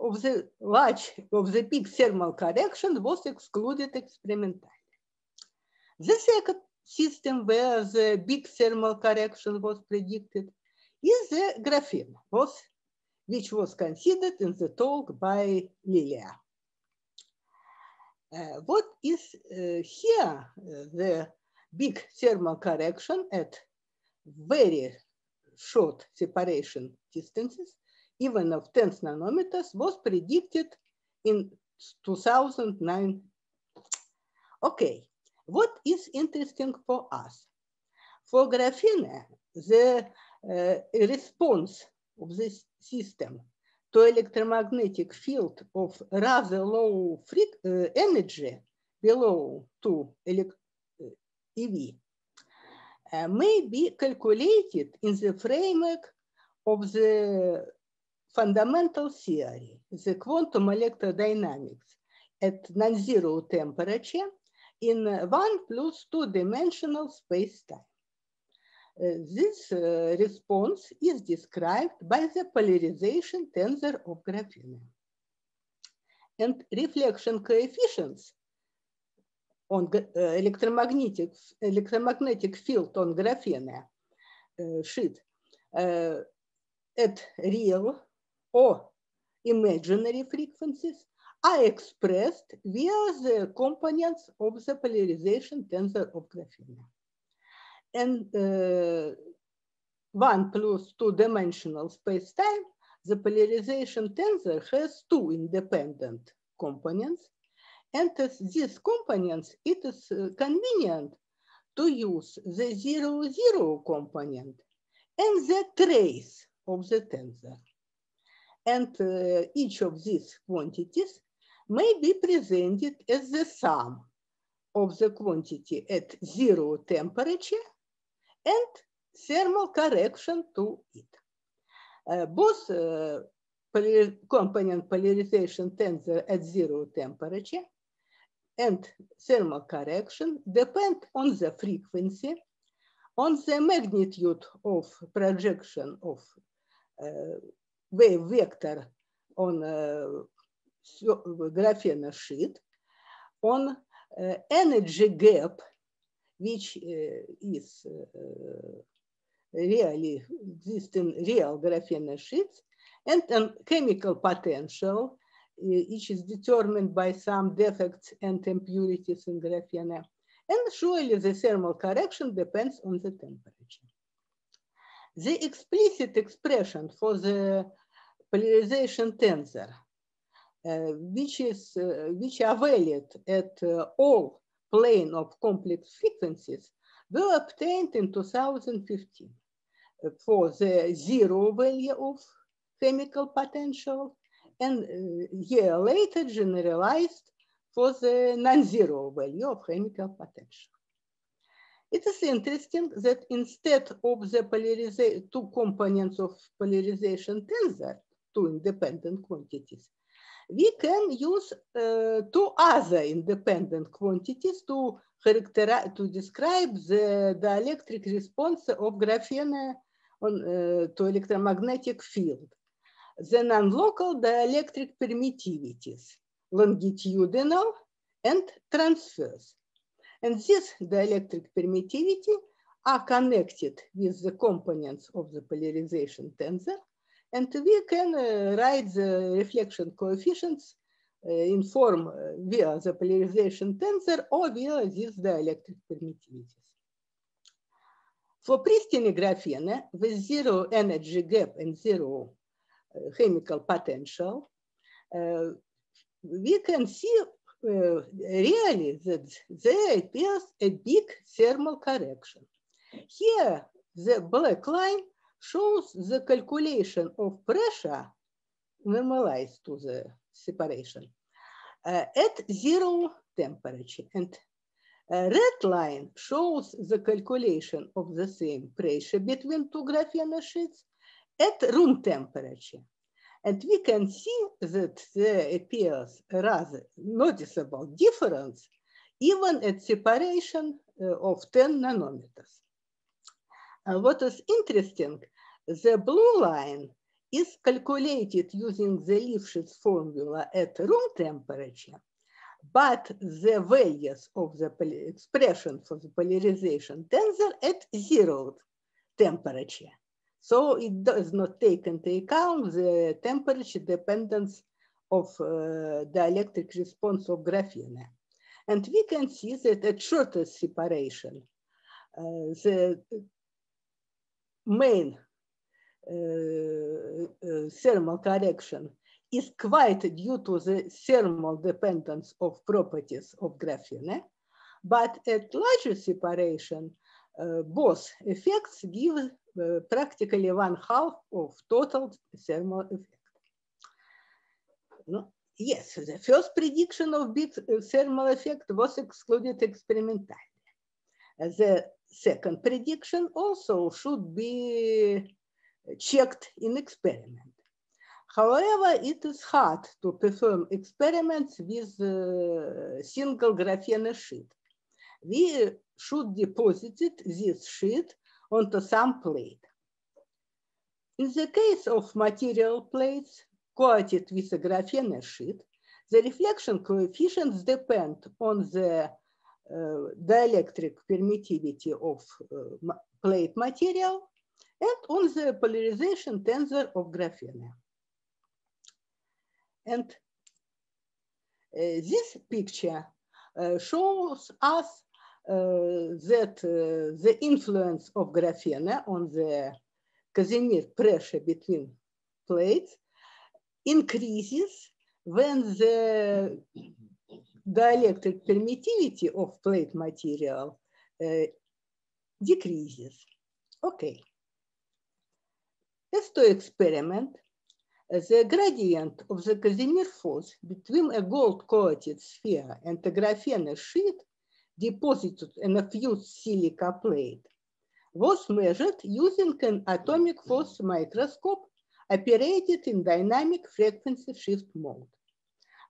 of the large, of the big thermal correction was excluded experimentally. The second system where the big thermal correction was predicted is the graphene, was, which was considered in the talk by Lilia. Uh, what is uh, here, uh, the big thermal correction at very short separation distances, even of 10 nanometers, was predicted in 2009. Okay, what is interesting for us? For graphene, the uh, response of this system to electromagnetic field of rather low uh, energy below 2 EV uh, may be calculated in the framework of the fundamental theory, the quantum electrodynamics at non-zero temperature in one plus two dimensional space-time. Uh, this uh, response is described by the polarization tensor of graphene. And reflection coefficients on uh, electromagnetic, electromagnetic field on graphene uh, sheet uh, at real or imaginary frequencies are expressed via the components of the polarization tensor of graphene. And uh, one plus two dimensional space-time, the polarization tensor has two independent components. And as these components, it is uh, convenient to use the zero zero component and the trace of the tensor. And uh, each of these quantities may be presented as the sum of the quantity at zero temperature and thermal correction to it. Uh, both uh, polar component polarization tensor at zero temperature and thermal correction depend on the frequency, on the magnitude of projection of uh, wave vector on graphene sheet on energy gap, which uh, is uh, really exists in real graphene sheets, and a chemical potential, which is determined by some defects and impurities in graphene. And surely the thermal correction depends on the temperature. The explicit expression for the polarization tensor, uh, which is uh, which are valid at uh, all plane of complex frequencies, were obtained in 2015 for the zero value of chemical potential and a year later generalized for the non-zero value of chemical potential. It is interesting that instead of the two components of polarization tensor, two independent quantities, we can use uh, two other independent quantities to characterize, to describe the dielectric response of graphene on, uh, to electromagnetic field. The non-local dielectric permittivities, longitudinal and transverse. And this dielectric permittivity are connected with the components of the polarization tensor. And we can uh, write the reflection coefficients uh, in form uh, via the polarization tensor or via these dielectric permittivities. For pristine graphene with zero energy gap and zero chemical potential, uh, we can see uh, really that there appears a big thermal correction. Here, the black line shows the calculation of pressure normalized to the separation uh, at zero temperature. And a red line shows the calculation of the same pressure between two graphene sheets at room temperature. And we can see that there appears a rather noticeable difference even at separation uh, of 10 nanometers. What is interesting, the blue line is calculated using the Lifshitz formula at room temperature, but the values of the expression for the polarization tensor at zero temperature. So it does not take into account the temperature dependence of uh, dielectric response of graphene. And we can see that at shortest separation, uh, the main uh, uh, thermal correction is quite due to the thermal dependence of properties of graphene. But at larger separation, uh, both effects give uh, practically one half of total thermal effect. No? Yes, the first prediction of big uh, thermal effect was excluded experimentally. The second prediction also should be checked in experiment. However, it is hard to perform experiments with a single graphene sheet. We should deposit this sheet onto some plate. In the case of material plates coated with a graphene sheet, the reflection coefficients depend on the uh, dielectric permittivity of uh, plate material and on the polarization tensor of graphene. And uh, this picture uh, shows us that the influence of graphene on the Casimir pressure between plates increases when the dielectric permittivity of plate material uh, decreases. Okay. As to experiment, the gradient of the Casimir force between a gold-coated sphere and a graphene sheet deposited in a fused silica plate was measured using an atomic force microscope operated in dynamic frequency shift mode.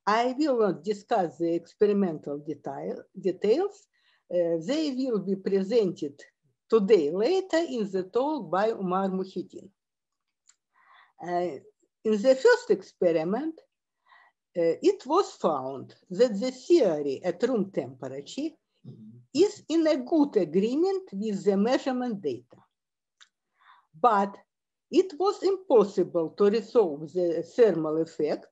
I will not discuss the experimental detail, details. Uh, they will be presented today later in the talk by Umar Mohideen. Uh, in the first experiment, uh, it was found that the theory at room temperature is in a good agreement with the measurement data. But it was impossible to resolve the thermal effect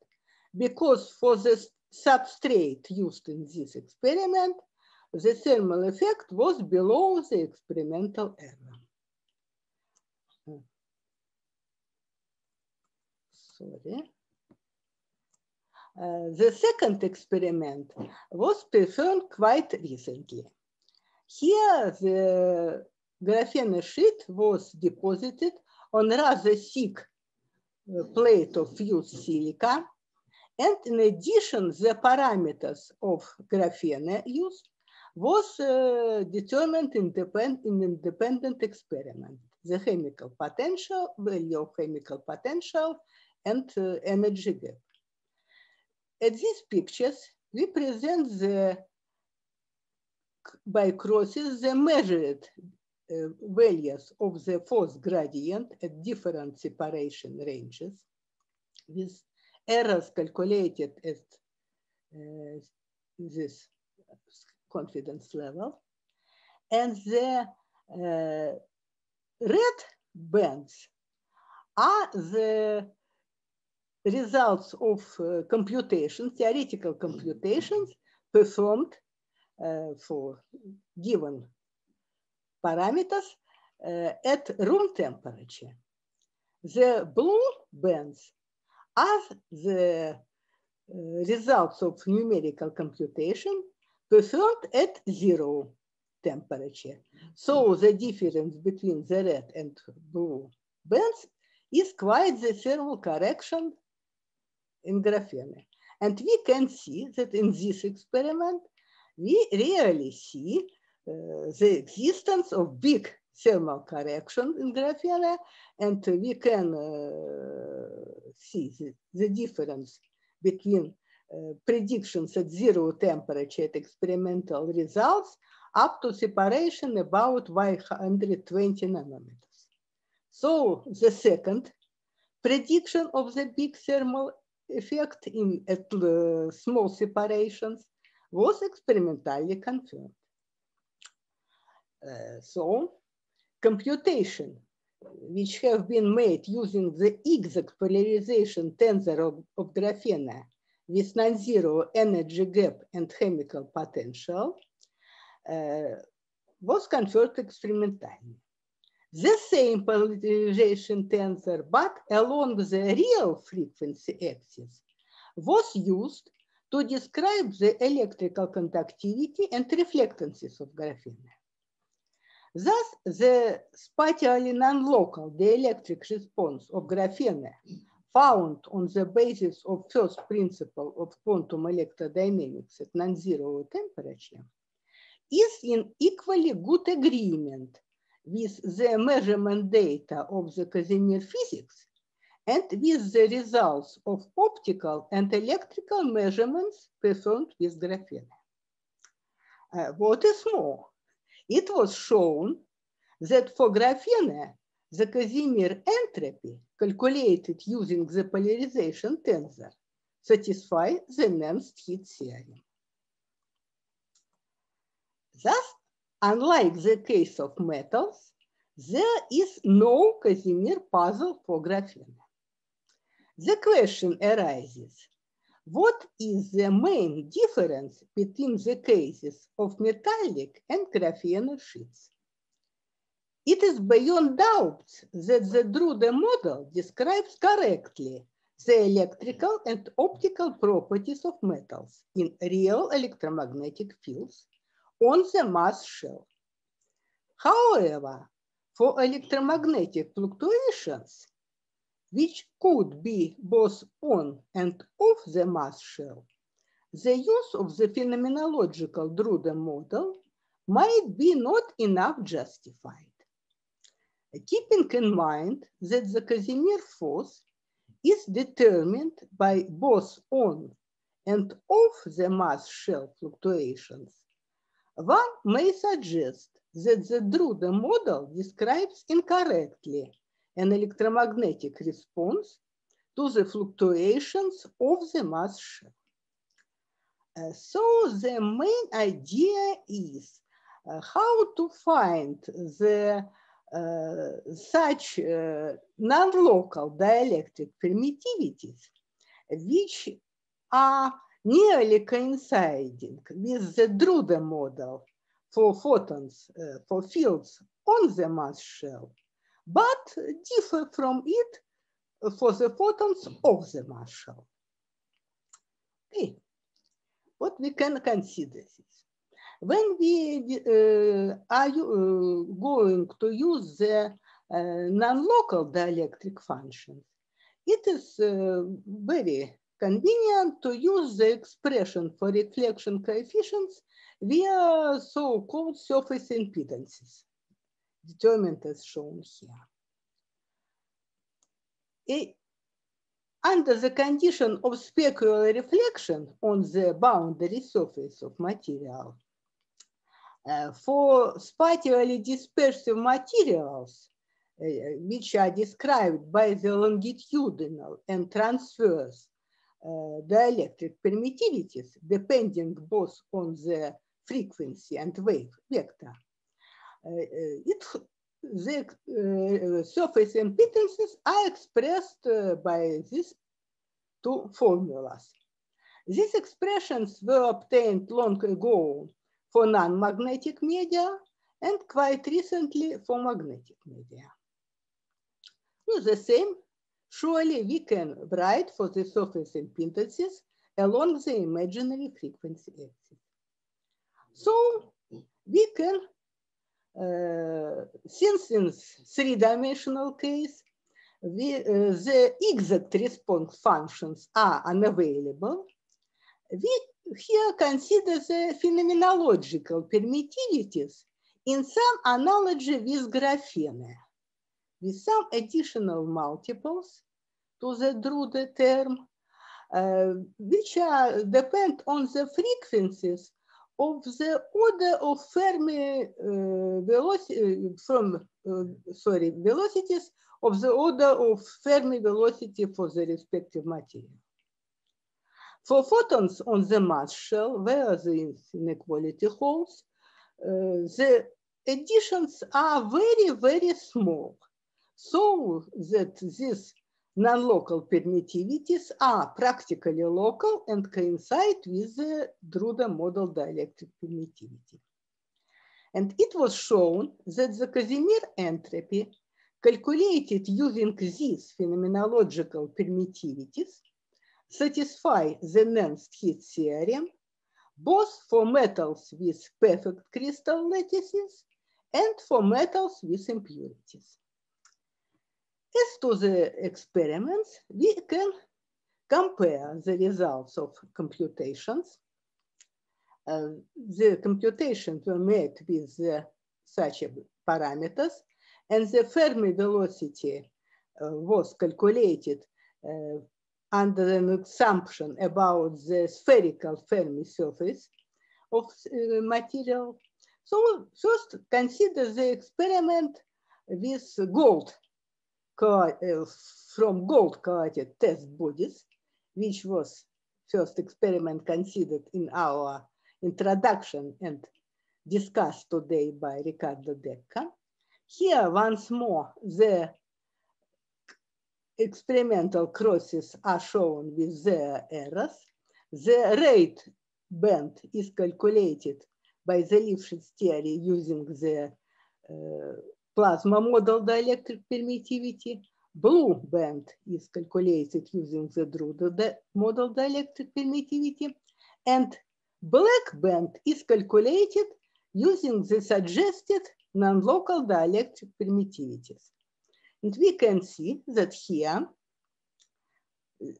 because for the substrate used in this experiment, the thermal effect was below the experimental error. Sorry. Uh, the second experiment was performed quite recently. Here, the graphene sheet was deposited on rather thick uh, plate of fused silica. And in addition, the parameters of graphene used was uh, determined independ in independent experiment. The chemical potential, value of chemical potential, and uh, energy gap. At these pictures, we present the by crosses the measured uh, values of the force gradient at different separation ranges with errors calculated at uh, this confidence level. And the uh, red bands are the results of uh, computation, theoretical computations performed uh, for given parameters uh, at room temperature. The blue bands are the uh, results of numerical computation performed at zero temperature. So the difference between the red and blue bands is quite the thermal correction in graphene. And we can see that in this experiment, we really see uh, the existence of big thermal correction in graphene, and we can uh, see the, the, difference between uh, predictions at zero temperature at experimental results up to separation about 120 nanometers. So the second prediction of the big thermal effect in at uh, small separations was experimentally confirmed. Uh, so computation which have been made using the exact polarization tensor of, of graphene with non-zero energy gap and chemical potential uh, was confirmed experimentally the same polarization tensor, but along the real frequency axis, was used to describe the electrical conductivity and reflectances of graphene. Thus, the spatially non-local dielectric response of graphene found on the basis of first principle of quantum electrodynamics at non-zero temperature is in equally good agreement with the measurement data of the Casimir physics and with the results of optical and electrical measurements performed with graphene. Uh, what is more, it was shown that for graphene, the Casimir entropy calculated using the polarization tensor satisfy the Nernst heat theorem. Thus, Unlike the case of metals, there is no Casimir puzzle for graphene. The question arises, what is the main difference between the cases of metallic and graphene sheets? It is beyond doubt that the Drude model describes correctly the electrical and optical properties of metals in real electromagnetic fields on the mass shell. However, for electromagnetic fluctuations, which could be both on and off the mass shell, the use of the phenomenological Drude model might be not enough justified. Keeping in mind that the Casimir force is determined by both on and off the mass shell fluctuations, one may suggest that the Drude model describes incorrectly an electromagnetic response to the fluctuations of the mass shell. Uh, so the main idea is uh, how to find the uh, such uh, non-local dielectric permittivities, which are nearly coinciding with the Drude model for photons, uh, for fields on the mass shell, but differ from it for the photons of the mass. Okay, what we can consider is When we uh, are uh, going to use the uh, non-local dielectric functions, it is very convenient to use the expression for reflection coefficients via so-called surface impedances, determined as shown here. It, under the condition of specular reflection on the boundary surface of material, uh, for spatially dispersive materials, uh, which are described by the longitudinal and transverse uh, dielectric permittivities, depending both on the frequency and wave vector, Э, э, it, the э, surface impedances are expressed by these two formulas. These expressions were obtained long ago for non-magnetic media and quite recently for magnetic media. Well, the same, surely we can write for the surface impedances along the imaginary frequency axis. So we can, since in three-dimensional case, we, uh, the exact response functions are unavailable, we here consider the phenomenological permittivities in some analogy with graphene, with some additional multiples to the Drude term, uh, which are, depend on the frequencies of the order of Fermi uh, velocity from uh, sorry velocities of the order of Fermi velocity for the respective material. For photons on the mass shell, where the inequality holds, uh, the additions are very, very small, so that these non-local permittivities are practically local and coincide with the Drude model dielectric permittivity. And it was shown that the Casimir entropy calculated using these phenomenological permittivities satisfy the Nernst heat theorem, both for metals with perfect crystal lattices and for metals with impurities. As to the experiments, we can compare the results of computations. Uh, the computations were made with uh, such parameters, and the Fermi velocity uh, was calculated uh, under an assumption about the spherical Fermi surface of uh, material. So first consider the experiment with gold from gold coated test bodies, which was first experiment considered in our introduction and discussed today by Ricardo Decca. Here, once more, the experimental crosses are shown with their errors. The rate band is calculated by the Lifshitz theory using the uh, plasma model dielectric permittivity. Blue band is calculated using the Drude model dielectric permittivity. And black band is calculated using the suggested non-local dielectric permittivities. And we can see that here,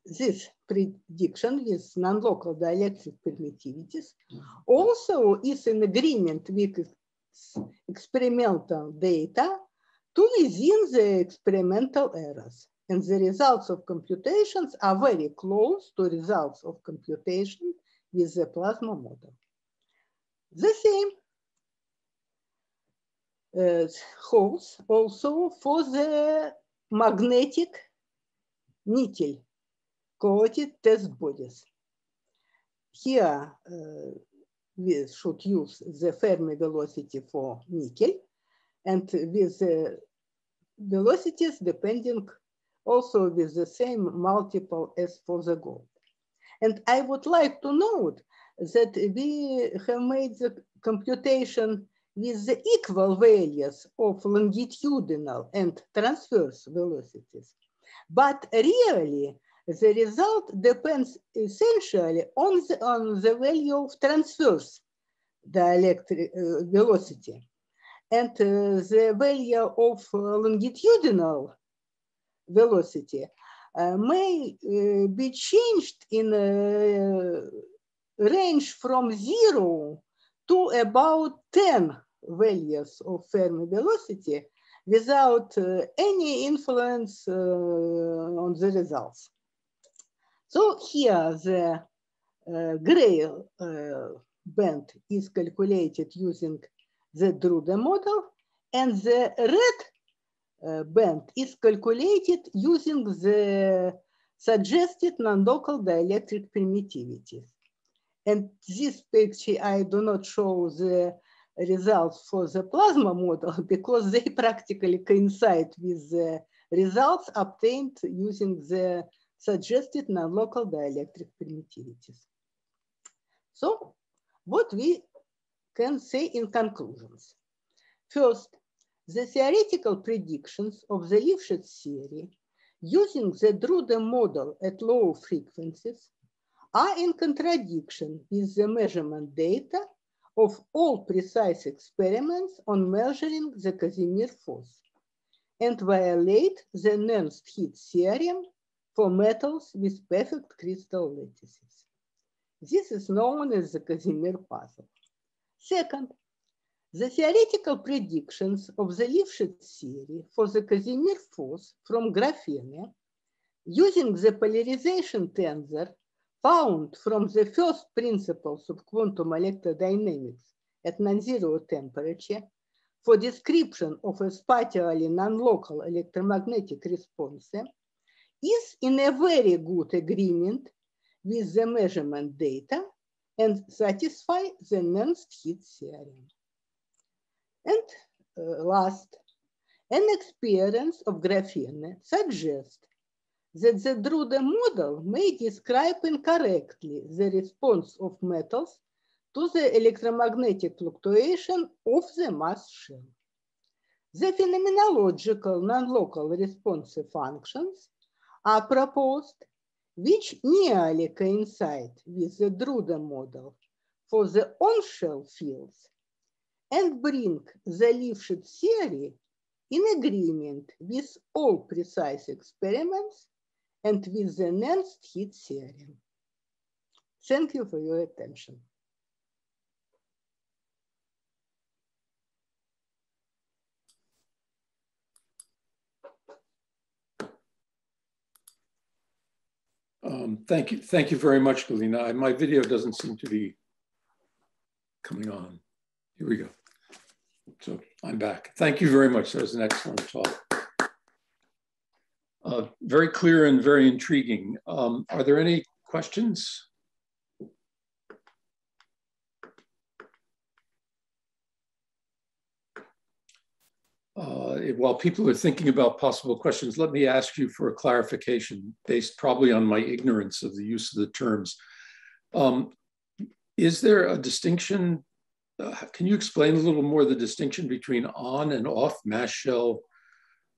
this prediction with non-local dielectric permittivities also is in agreement with experimental data to within the experimental errors. And the results of computations are very close to results of computation with the plasma model. The same uh, holds also for the magnetic nickel coated test bodies. Here uh, we should use the Fermi velocity for nickel and with the velocities depending also with the same multiple as for the gold. And I would like to note that we have made the computation with the equal values of longitudinal and transverse velocities. But really, the result depends essentially on the, on the value of transverse dielectric uh, velocity. And uh, the value of uh, longitudinal velocity uh, may uh, be changed in a range from zero to about 10 values of Fermi velocity without uh, any influence on the results. So here the gray band is calculated using the Drude model and the red uh, band is calculated using the suggested non-local dielectric permittivities. And this picture, I do not show the results for the plasma model because they practically coincide with the results obtained using the suggested non-local dielectric permittivities. So what we can say in conclusions. First, the theoretical predictions of the Lifshitz theory using the Drude model at low frequencies are in contradiction with the measurement data of all precise experiments on measuring the Casimir force and violate the Nernst-Heat theorem for metals with perfect crystal lattices. This is known as the Casimir puzzle. Second, the theoretical predictions of the Lifshitz theory for the Casimir force from graphene using the polarization tensor found from the first principles of quantum electrodynamics at non-zero temperature for description of a spatially non-local electromagnetic response is in a very good agreement with the measurement data and satisfy the Nernst-Heat theorem. And uh, last, an experience of graphene suggests that the Drude model may describe incorrectly the response of metals to the electromagnetic fluctuation of the mass shell. The phenomenological non-local responsive functions are proposed which nearly coincide with the Drude model for the on-shell fields and bring the Lifshitz theory in agreement with all precise experiments and with the Nernst-Heat theorem. Thank you for your attention. Um, thank you. Thank you very much, Galina. My video doesn't seem to be coming on. Here we go. So I'm back. Thank you very much. That was an excellent talk. Uh, very clear and very intriguing. Um, are there any questions? Uh, while people are thinking about possible questions, let me ask you for a clarification based probably on my ignorance of the use of the terms. Um, is there a distinction uh, can you explain a little more the distinction between on and off mass shell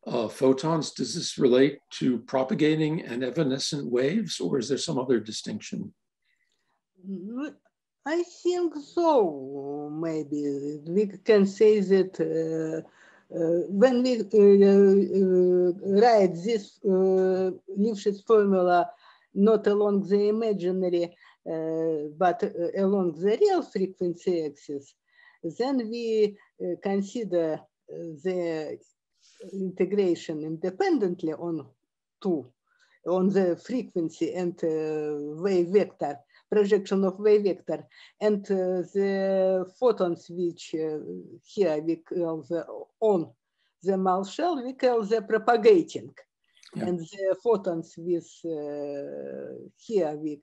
uh, photons? Does this relate to propagating and evanescent waves, or is there some other distinction? I think so. Maybe we can say that uh, when we write this Lifshitz formula not along the imaginary uh, but along the real frequency axis, then we uh, consider the integration independently on two, on the frequency and wave vector, projection of wave vector, and the photons which here we call the on the mass shell, we call the propagating. Yeah. And the photons with uh, here we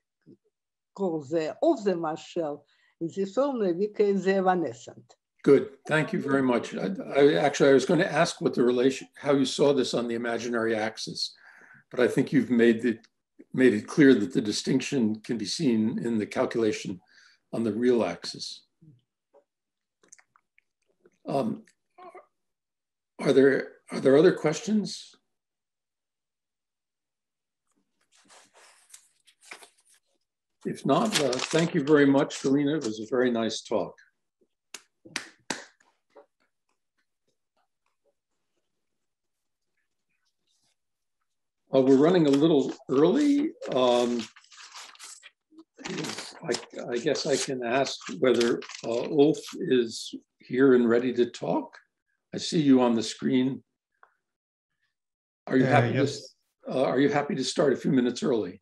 call the of the mass shell, this formula we call the evanescent. Good. Thank you very much. I, I, actually I was going to ask what the relation, how you saw this on the imaginary axis, but I think you've made it made it clear that the distinction can be seen in the calculation on the real axis. Um, are there are there other questions? If not, uh, thank you very much, Galina. It was a very nice talk. Uh, we're running a little early. Um, I, I, guess I can ask whether uh, Ulf is here and ready to talk. I see you on the screen. Are you uh, happy? Yes. To, uh, are you happy to start a few minutes early?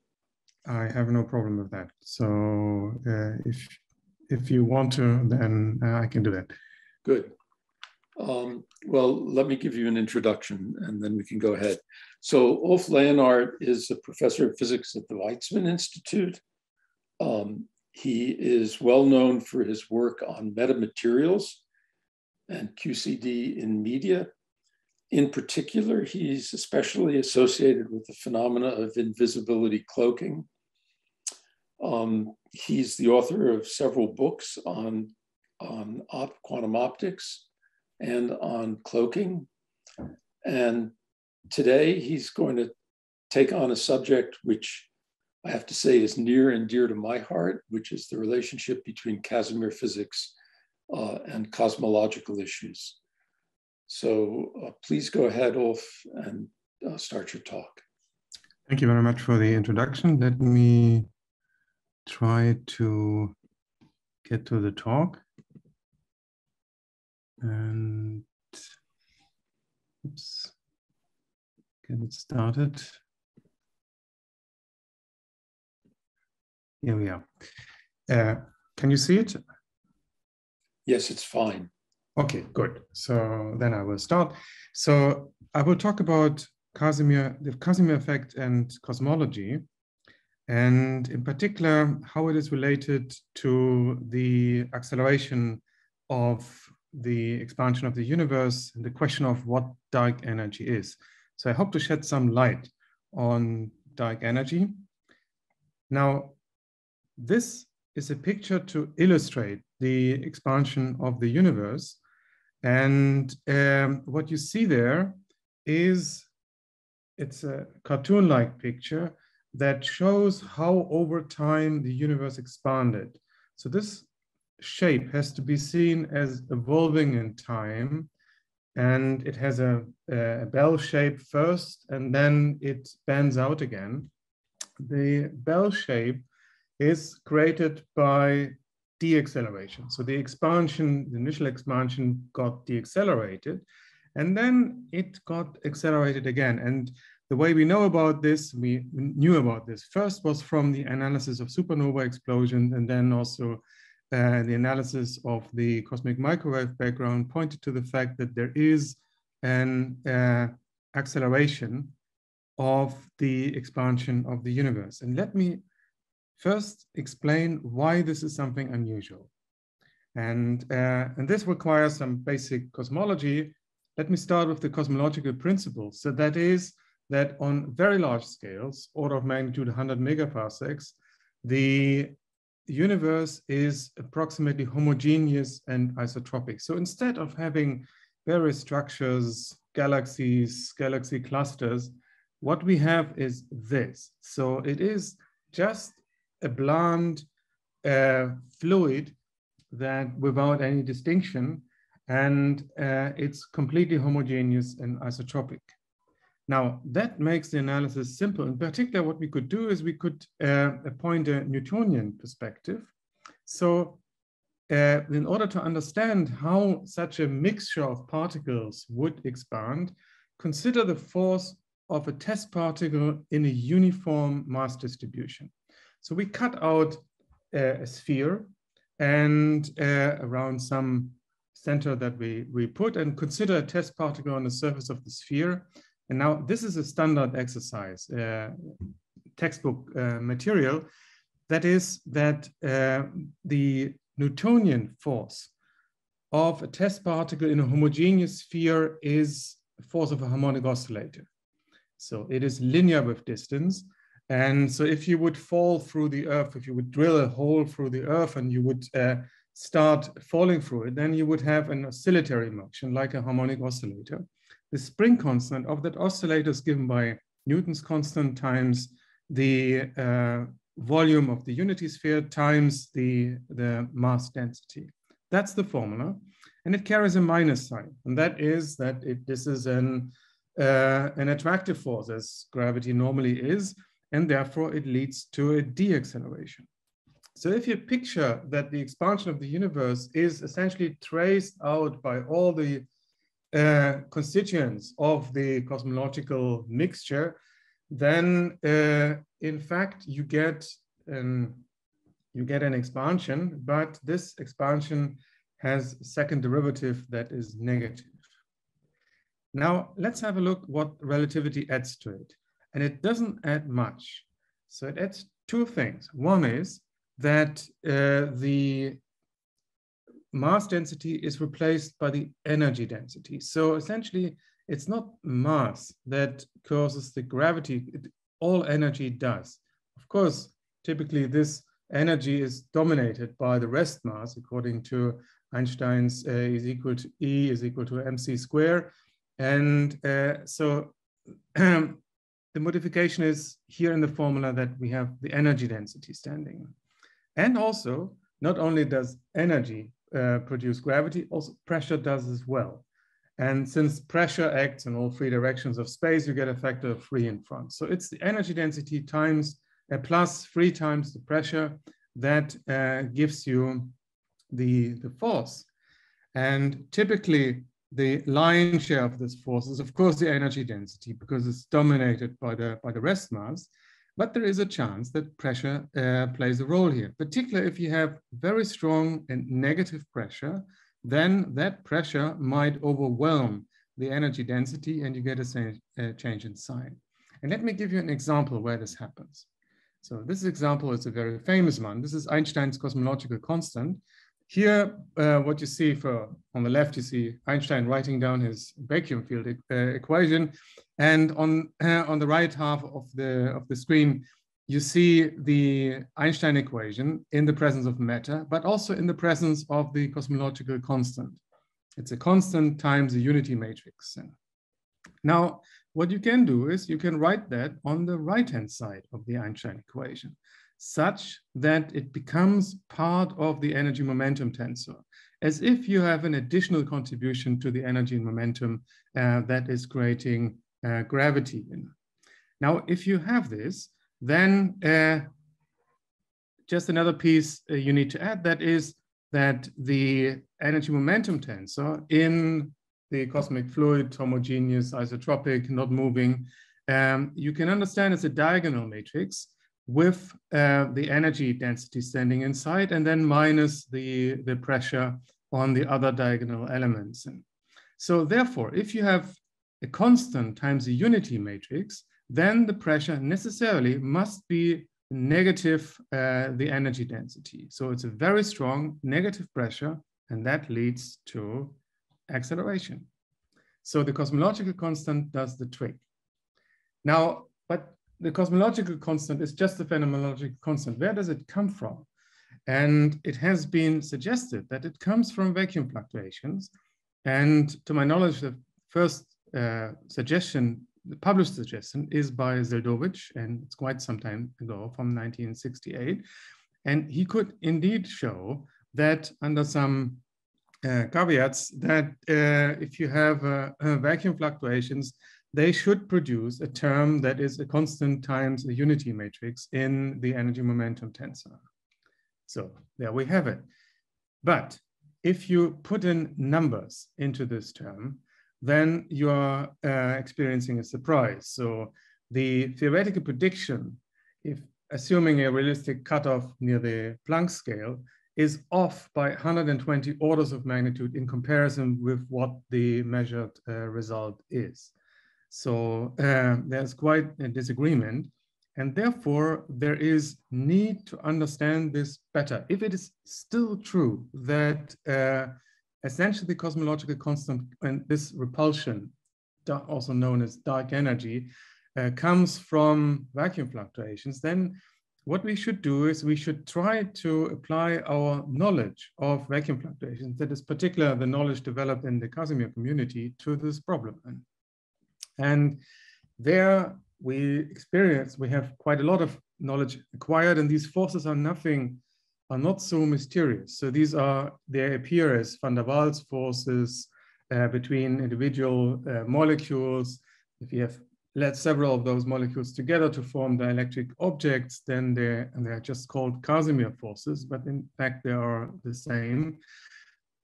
I have no problem with that. So uh, if if you want to, then uh, I can do that. Good. Um, well, let me give you an introduction and then we can go ahead. So Ulf Leonhardt is a professor of physics at the Weizmann Institute. Um, he is well known for his work on metamaterials and QCD in media. In particular, he's especially associated with the phenomena of invisibility cloaking. Um, he's the author of several books on, on op quantum optics and on cloaking. And today he's going to take on a subject which I have to say is near and dear to my heart, which is the relationship between Casimir physics uh, and cosmological issues. So uh, please go ahead, Ulf, and uh, start your talk. Thank you very much for the introduction. Let me try to get to the talk. And oops, get it started. Here we are. Uh, can you see it? Yes, it's fine. Okay, good. So then I will start. So I will talk about Casimir, the Casimir effect and cosmology, and in particular, how it is related to the acceleration of the expansion of the universe and the question of what dark energy is. So I hope to shed some light on dark energy. Now, this is a picture to illustrate the expansion of the universe. And um, what you see there is it's a cartoon-like picture that shows how over time the universe expanded. So this shape has to be seen as evolving in time and it has a, a, bell shape first and then it bends out again. The bell shape is created by deacceleration. So the expansion, the initial expansion got deaccelerated and then it got accelerated again. And the way we know about this, we knew about this first was from the analysis of supernova explosions and then also uh, the analysis of the cosmic microwave background pointed to the fact that there is an uh, acceleration of the expansion of the universe. And let me first explain why this is something unusual. And, uh, and this requires some basic cosmology. Let me start with the cosmological principles. So that is that on very large scales, order of magnitude 100 megaparsecs, the universe is approximately homogeneous and isotropic. So instead of having various structures, galaxies, galaxy clusters, what we have is this. So it is just a bland uh, fluid that without any distinction, and uh, it's completely homogeneous and isotropic. Now, that makes the analysis simple. In particular, what we could do is we could uh, appoint a Newtonian perspective. So uh, in order to understand how such a mixture of particles would expand, consider the force of a test particle in a uniform mass distribution. So we cut out uh, a sphere and uh, around some center that we, we put and consider a test particle on the surface of the sphere and now this is a standard exercise, uh, textbook uh, material. That is that uh, the Newtonian force of a test particle in a homogeneous sphere is the force of a harmonic oscillator. So it is linear with distance. And so if you would fall through the earth, if you would drill a hole through the earth and you would uh, start falling through it, then you would have an oscillatory motion like a harmonic oscillator. The spring constant of that oscillator is given by Newton's constant times the uh, volume of the unity sphere times the, the mass density. That's the formula. And it carries a minus sign. And that is that it, this is an, uh, an attractive force as gravity normally is. And therefore it leads to a deceleration. So if you picture that the expansion of the universe is essentially traced out by all the uh, constituents of the cosmological mixture, then uh, in fact you get an you get an expansion, but this expansion has second derivative that is negative. Now let's have a look what relativity adds to it. And it doesn't add much. So it adds two things. One is that uh, the mass density is replaced by the energy density. So essentially, it's not mass that causes the gravity, it, all energy does. Of course, typically this energy is dominated by the rest mass according to Einstein's uh, is equal to E is equal to mc square. And uh, so the modification is here in the formula that we have the energy density standing. And also, not only does energy uh, produce gravity, also pressure does as well. And since pressure acts in all three directions of space, you get a factor of three in front. So it's the energy density times uh, plus three times the pressure that uh, gives you the, the force. And typically the lion share of this force is of course the energy density because it's dominated by the, by the rest mass. But there is a chance that pressure uh, plays a role here, particularly if you have very strong and negative pressure, then that pressure might overwhelm the energy density and you get a, a change in sign. And let me give you an example where this happens. So this example is a very famous one. This is Einstein's cosmological constant. Here, uh, what you see for on the left, you see Einstein writing down his vacuum field uh, equation, and on uh, on the right half of the of the screen, you see the Einstein equation in the presence of matter, but also in the presence of the cosmological constant. It's a constant times a unity matrix. Now, what you can do is you can write that on the right-hand side of the Einstein equation such that it becomes part of the energy momentum tensor, as if you have an additional contribution to the energy and momentum uh, that is creating uh, gravity in. Now, if you have this, then uh, just another piece uh, you need to add that is that the energy momentum tensor in the cosmic fluid, homogeneous, isotropic, not moving, um, you can understand as a diagonal matrix with uh, the energy density standing inside and then minus the, the pressure on the other diagonal elements. And so therefore, if you have a constant times a unity matrix, then the pressure necessarily must be negative uh, the energy density. So it's a very strong negative pressure and that leads to acceleration. So the cosmological constant does the trick. Now, but the cosmological constant is just the phenomenological constant. Where does it come from? And it has been suggested that it comes from vacuum fluctuations. And to my knowledge, the first uh, suggestion, the published suggestion, is by Zeldovich, and it's quite some time ago from 1968. And he could indeed show that under some uh, caveats that uh, if you have uh, uh vacuum fluctuations, they should produce a term that is a constant times a unity matrix in the energy momentum tensor. So there we have it. But if you put in numbers into this term, then you are uh, experiencing a surprise. So the theoretical prediction, if assuming a realistic cutoff near the Planck scale, is off by 120 orders of magnitude in comparison with what the measured uh, result is. So uh, there's quite a disagreement. And therefore, there is need to understand this better. If it is still true that uh, essentially the cosmological constant and this repulsion, also known as dark energy, uh, comes from vacuum fluctuations, then what we should do is we should try to apply our knowledge of vacuum fluctuations, that is particular the knowledge developed in the Casimir community to this problem. And there we experience, we have quite a lot of knowledge acquired and these forces are nothing, are not so mysterious. So these are, they appear as van der Waals forces uh, between individual uh, molecules. If you have let several of those molecules together to form dielectric objects, then they're, and they're just called Casimir forces, but in fact they are the same.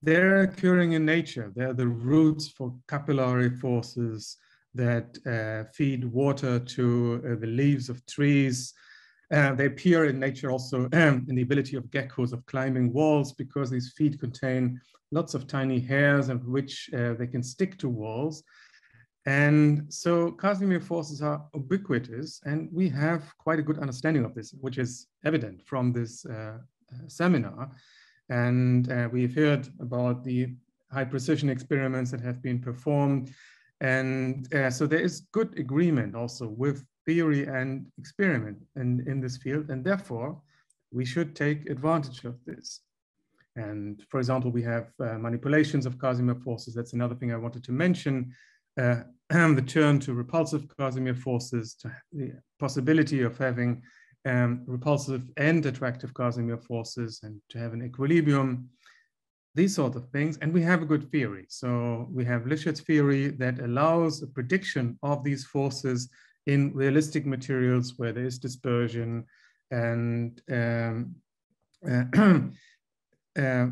They're occurring in nature. They're the roots for capillary forces that uh, feed water to uh, the leaves of trees. Uh, they appear in nature also in the ability of geckos of climbing walls because these feet contain lots of tiny hairs of which they can stick to walls. And so Casimir forces are ubiquitous, and we have quite a good understanding of this, which is evident from this uh, seminar. And uh, we've heard about the high precision experiments that have been performed. And uh, so there is good agreement also with theory and experiment in, in this field. And therefore, we should take advantage of this. And for example, we have uh, manipulations of Casimir forces. That's another thing I wanted to mention uh, the turn to repulsive Casimir forces, to the possibility of having um, repulsive and attractive Casimir forces and to have an equilibrium, these sort of things. And we have a good theory. So we have Lifshitz's theory that allows a prediction of these forces in realistic materials where there is dispersion and um, uh, uh,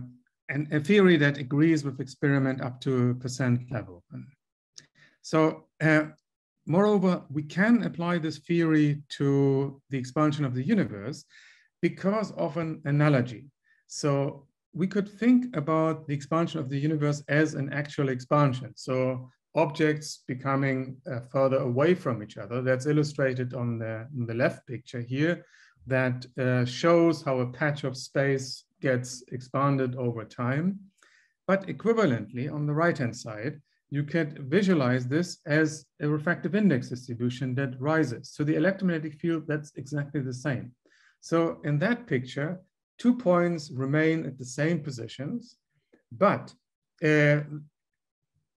and a theory that agrees with experiment up to a percent level. So uh, moreover, we can apply this theory to the expansion of the universe because of an analogy. So we could think about the expansion of the universe as an actual expansion. So objects becoming uh, further away from each other. That's illustrated on the, on the left picture here that uh, shows how a patch of space gets expanded over time. But equivalently, on the right-hand side, you can visualize this as a refractive index distribution that rises. So the electromagnetic field, that's exactly the same. So in that picture, two points remain at the same positions, but uh,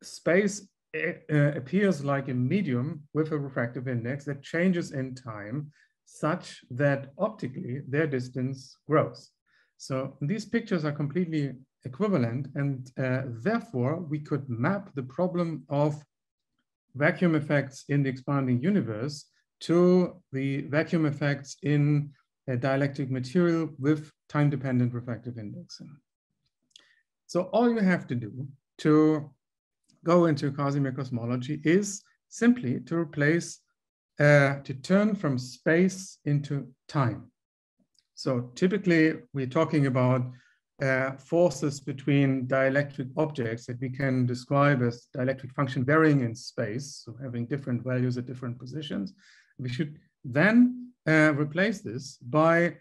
space uh, appears like a medium with a refractive index that changes in time such that optically their distance grows. So these pictures are completely equivalent. And uh, therefore, we could map the problem of vacuum effects in the expanding universe to the vacuum effects in a dielectric material with time-dependent refractive index. So all you have to do to go into Casimir cosmology is simply to replace, uh, to turn from space into time. So typically we're talking about uh, forces between dielectric objects that we can describe as dielectric function varying in space, so having different values at different positions. We should then uh, replace this by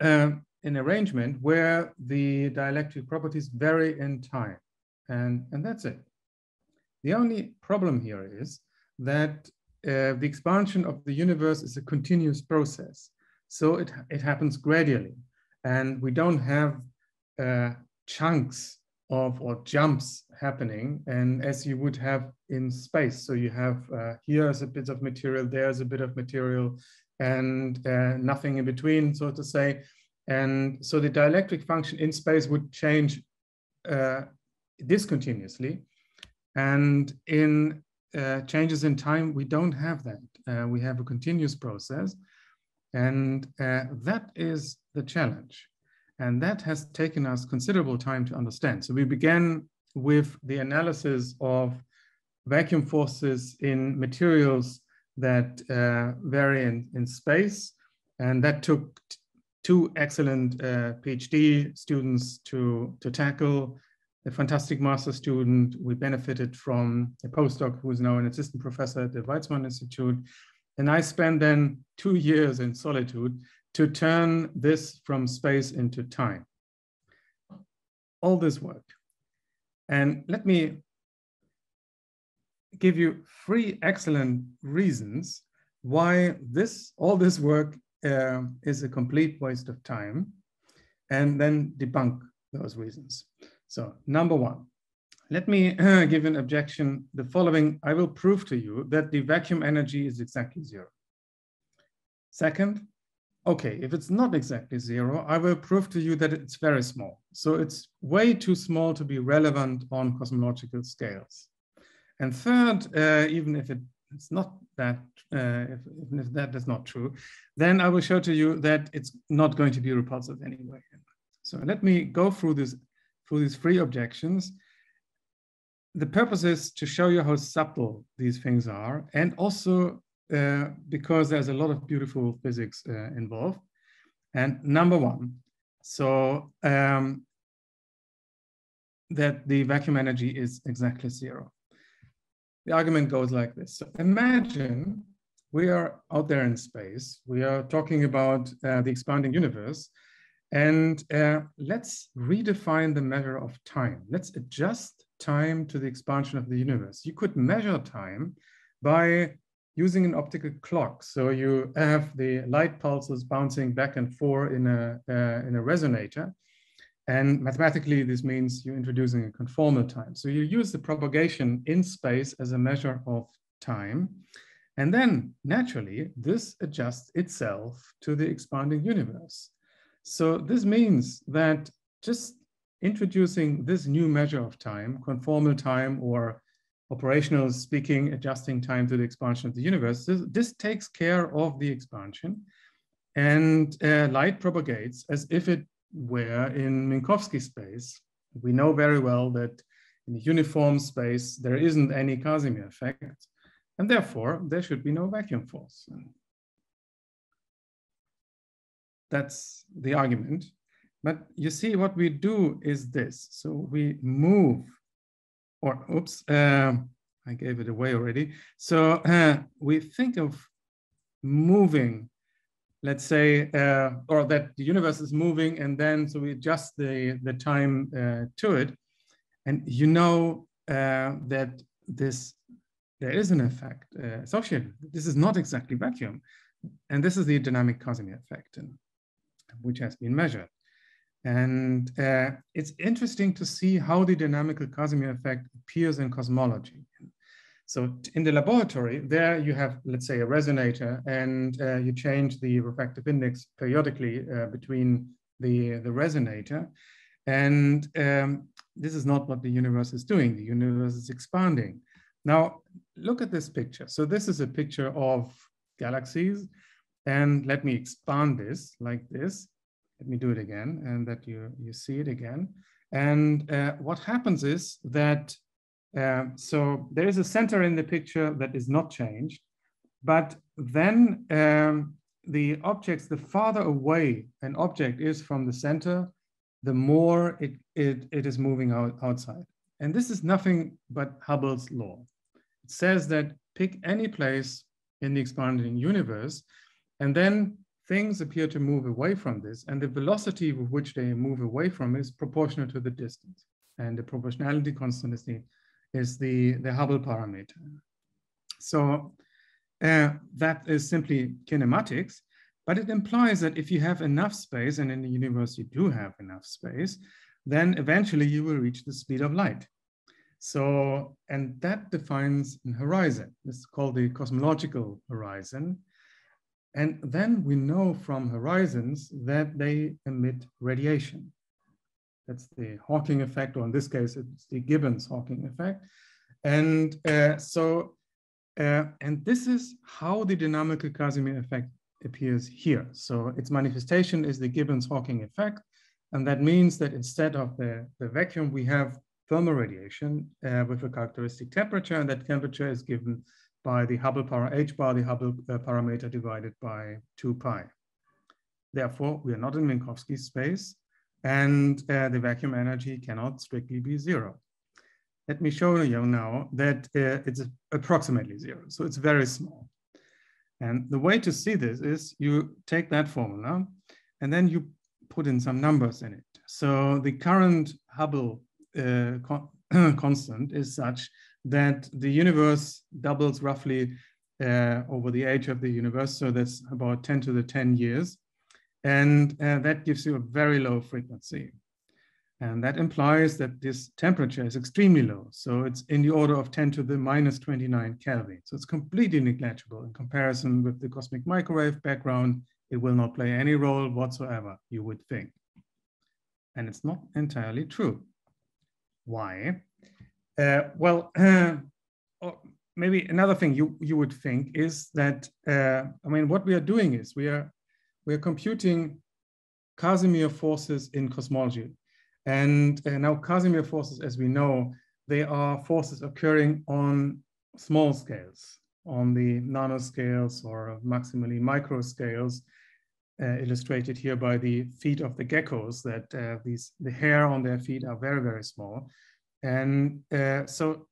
uh, an arrangement where the dielectric properties vary in time. And, and that's it. The only problem here is that uh, the expansion of the universe is a continuous process. So it, it happens gradually. And we don't have uh, chunks of or jumps happening and as you would have in space so you have uh, here's a bit of material there's a bit of material and uh, nothing in between so to say and so the dielectric function in space would change uh, discontinuously and in uh, changes in time we don't have that uh, we have a continuous process and that is the challenge and that has taken us considerable time to understand. So we began with the analysis of vacuum forces in materials that uh, vary in, in space. And that took two excellent uh, PhD students to, to tackle. A fantastic master student. We benefited from a postdoc who is now an assistant professor at the Weizmann Institute. And I spent then two years in solitude to turn this from space into time. All this work And let me give you three excellent reasons why this all this work uh, is a complete waste of time and then debunk those reasons. So number one, let me give an objection. The following, I will prove to you that the vacuum energy is exactly zero. Second, okay, if it's not exactly zero, I will prove to you that it's very small. So it's way too small to be relevant on cosmological scales. And third, uh, even if it, it's not that, uh, if, if that is not true, then I will show to you that it's not going to be repulsive anyway. So let me go through this through these three objections. The purpose is to show you how subtle these things are, and also uh, because there's a lot of beautiful physics uh, involved. And number one, so um, that the vacuum energy is exactly zero. The argument goes like this. So imagine we are out there in space. We are talking about uh, the expanding universe. And uh, let's redefine the measure of time. Let's adjust time to the expansion of the universe. You could measure time by using an optical clock. So you have the light pulses bouncing back and forth in a, uh, in a resonator. And mathematically, this means you're introducing a conformal time. So you use the propagation in space as a measure of time. And then naturally, this adjusts itself to the expanding universe. So this means that just introducing this new measure of time, conformal time or operational speaking, adjusting time to the expansion of the universe, this, this takes care of the expansion and uh, light propagates as if it where in Minkowski space, we know very well that in uniform space, there isn't any Casimir effect, and therefore there should be no vacuum force. That's the argument. But you see, what we do is this. So we move, or oops, uh, I gave it away already. So uh, we think of moving let's say, uh, or that the universe is moving and then so we adjust the, the time uh, to it. And you know uh, that this, there is an effect uh, associated. This is not exactly vacuum. And this is the dynamic Casimir effect, and, which has been measured. And uh, it's interesting to see how the dynamical Casimir effect appears in cosmology. So in the laboratory, there you have, let's say, a resonator, and uh, you change the refractive index periodically uh, between the, the resonator. And um, this is not what the universe is doing. The universe is expanding. Now, look at this picture. So this is a picture of galaxies. And let me expand this like this. Let me do it again, and that you, you see it again. And uh, what happens is that um, so there is a center in the picture that is not changed, but then um, the objects, the farther away an object is from the center, the more it, it, it is moving out, outside. And this is nothing but Hubble's law. It says that pick any place in the expanding universe, and then things appear to move away from this, and the velocity with which they move away from is proportional to the distance. And the proportionality constant is the is the, the Hubble parameter. So uh, that is simply kinematics, but it implies that if you have enough space, and in the universe you do have enough space, then eventually you will reach the speed of light. So, and that defines an horizon. It's called the cosmological horizon. And then we know from horizons that they emit radiation. That's the Hawking effect, or in this case, it's the Gibbons Hawking effect. And uh, so, uh, and this is how the dynamical Casimir effect appears here. So its manifestation is the Gibbons Hawking effect. And that means that instead of the, the vacuum, we have thermal radiation uh, with a characteristic temperature, and that temperature is given by the Hubble power h bar, the Hubble uh, parameter divided by 2 pi. Therefore, we are not in Minkowski space and uh, the vacuum energy cannot strictly be zero. Let me show you now that uh, it's approximately zero, so it's very small. And the way to see this is you take that formula and then you put in some numbers in it. So the current Hubble uh, con constant is such that the universe doubles roughly uh, over the age of the universe. So that's about 10 to the 10 years. And uh, that gives you a very low frequency. And that implies that this temperature is extremely low. So it's in the order of 10 to the minus 29 Kelvin. So it's completely negligible in comparison with the cosmic microwave background. It will not play any role whatsoever, you would think. And it's not entirely true. Why? Uh, well, uh, maybe another thing you, you would think is that, uh, I mean, what we are doing is we are, we are computing Casimir forces in cosmology. And uh, now Casimir forces, as we know, they are forces occurring on small scales, on the nanoscales or maximally micro scales, uh, illustrated here by the feet of the geckos, that uh, these the hair on their feet are very, very small. And uh, so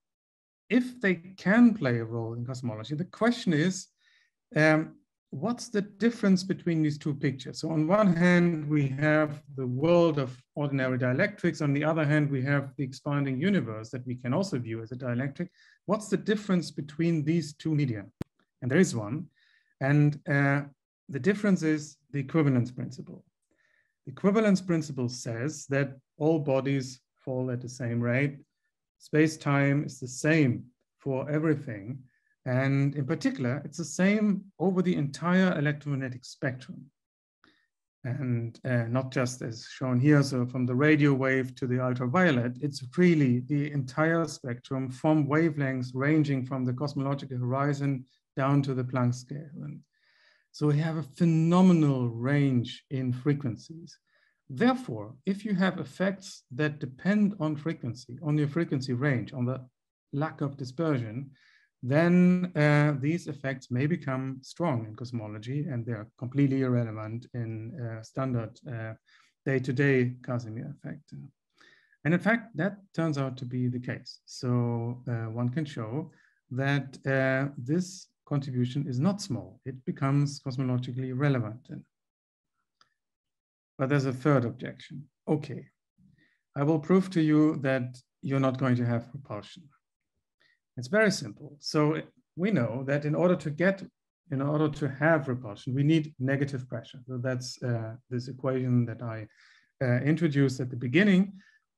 if they can play a role in cosmology, the question is, um, what's the difference between these two pictures? So on one hand, we have the world of ordinary dielectrics. On the other hand, we have the expanding universe that we can also view as a dielectric. What's the difference between these two media? And there is one. And uh, the difference is the equivalence principle. The equivalence principle says that all bodies fall at the same rate. Space-time is the same for everything. And in particular, it's the same over the entire electromagnetic spectrum. And uh, not just as shown here, so from the radio wave to the ultraviolet, it's really the entire spectrum from wavelengths ranging from the cosmological horizon down to the Planck scale. And so we have a phenomenal range in frequencies. Therefore, if you have effects that depend on frequency, on your frequency range, on the lack of dispersion, then uh, these effects may become strong in cosmology and they're completely irrelevant in uh, standard uh, day-to-day -day Casimir effect. And in fact, that turns out to be the case. So uh, one can show that uh, this contribution is not small. It becomes cosmologically relevant. But there's a third objection. Okay, I will prove to you that you're not going to have propulsion. It's very simple. So we know that in order to get, in order to have repulsion, we need negative pressure. So that's uh, this equation that I uh, introduced at the beginning.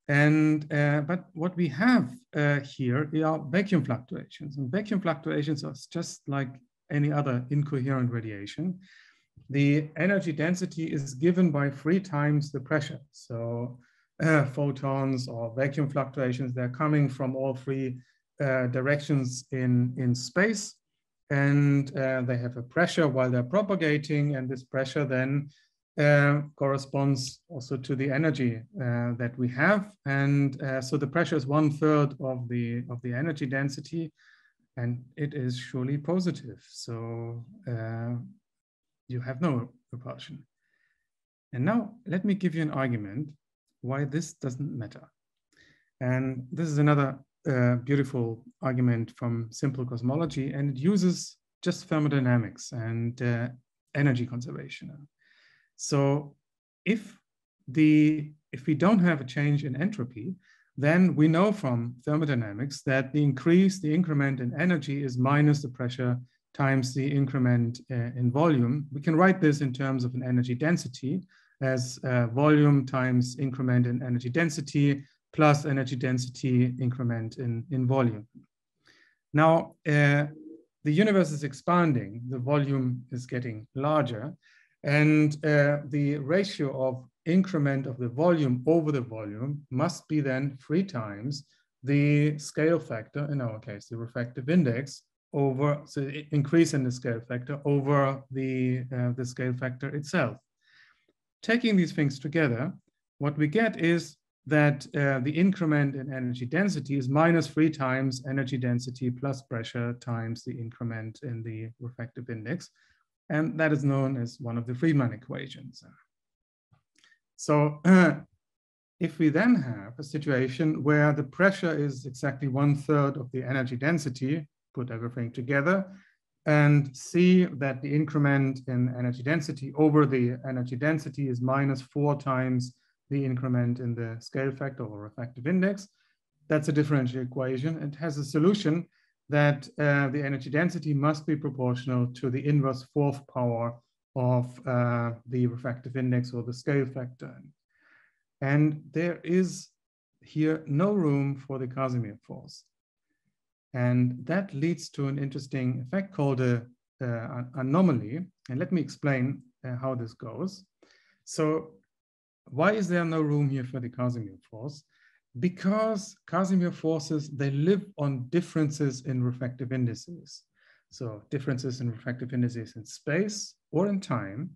And, uh, but what we have uh, here are vacuum fluctuations. And vacuum fluctuations are just like any other incoherent radiation. The energy density is given by three times the pressure. So uh, photons or vacuum fluctuations, they're coming from all three directions in, in space and uh, they have a pressure while they're propagating and this pressure then uh, corresponds also to the energy uh, that we have. And uh, so the pressure is one third of the of the energy density and it is surely positive. So uh, you have no repulsion. And now let me give you an argument why this doesn't matter. And this is another uh, beautiful argument from simple cosmology, and it uses just thermodynamics and uh, energy conservation. So if the if we don't have a change in entropy, then we know from thermodynamics that the increase, the increment in energy is minus the pressure times the increment uh, in volume. We can write this in terms of an energy density as uh, volume times increment in energy density plus energy density increment in, in volume. Now, uh, the universe is expanding, the volume is getting larger, and uh, the ratio of increment of the volume over the volume must be then three times the scale factor, in our case, the refractive index, over, so increase in the scale factor over the, uh, the scale factor itself. Taking these things together, what we get is that uh, the increment in energy density is minus three times energy density plus pressure times the increment in the refractive index. And that is known as one of the Friedmann equations. So uh, if we then have a situation where the pressure is exactly one third of the energy density, put everything together, and see that the increment in energy density over the energy density is minus four times the increment in the scale factor or refractive index. That's a differential equation. It has a solution that uh, the energy density must be proportional to the inverse fourth power of uh, the refractive index or the scale factor. And there is here no room for the Casimir force. And that leads to an interesting effect called a, uh, anomaly. And let me explain uh, how this goes. So why is there no room here for the Casimir force? Because Casimir forces, they live on differences in refractive indices. So differences in refractive indices in space or in time.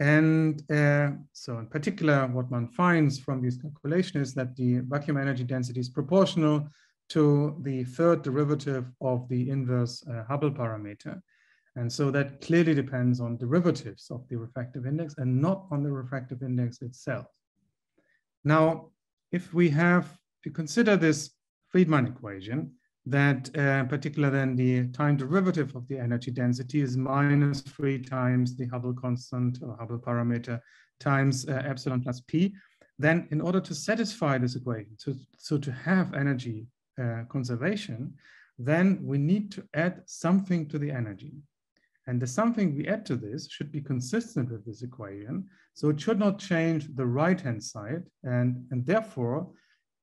And uh, so in particular, what one finds from these calculations is that the vacuum energy density is proportional to the third derivative of the inverse uh, Hubble parameter. And so that clearly depends on derivatives of the refractive index and not on the refractive index itself. Now, if we have to consider this Friedmann equation, that uh, particular then the time derivative of the energy density is minus three times the Hubble constant or Hubble parameter times uh, epsilon plus p, then in order to satisfy this equation, so, so to have energy uh, conservation, then we need to add something to the energy. And the something we add to this should be consistent with this equation. So it should not change the right-hand side. And, and therefore,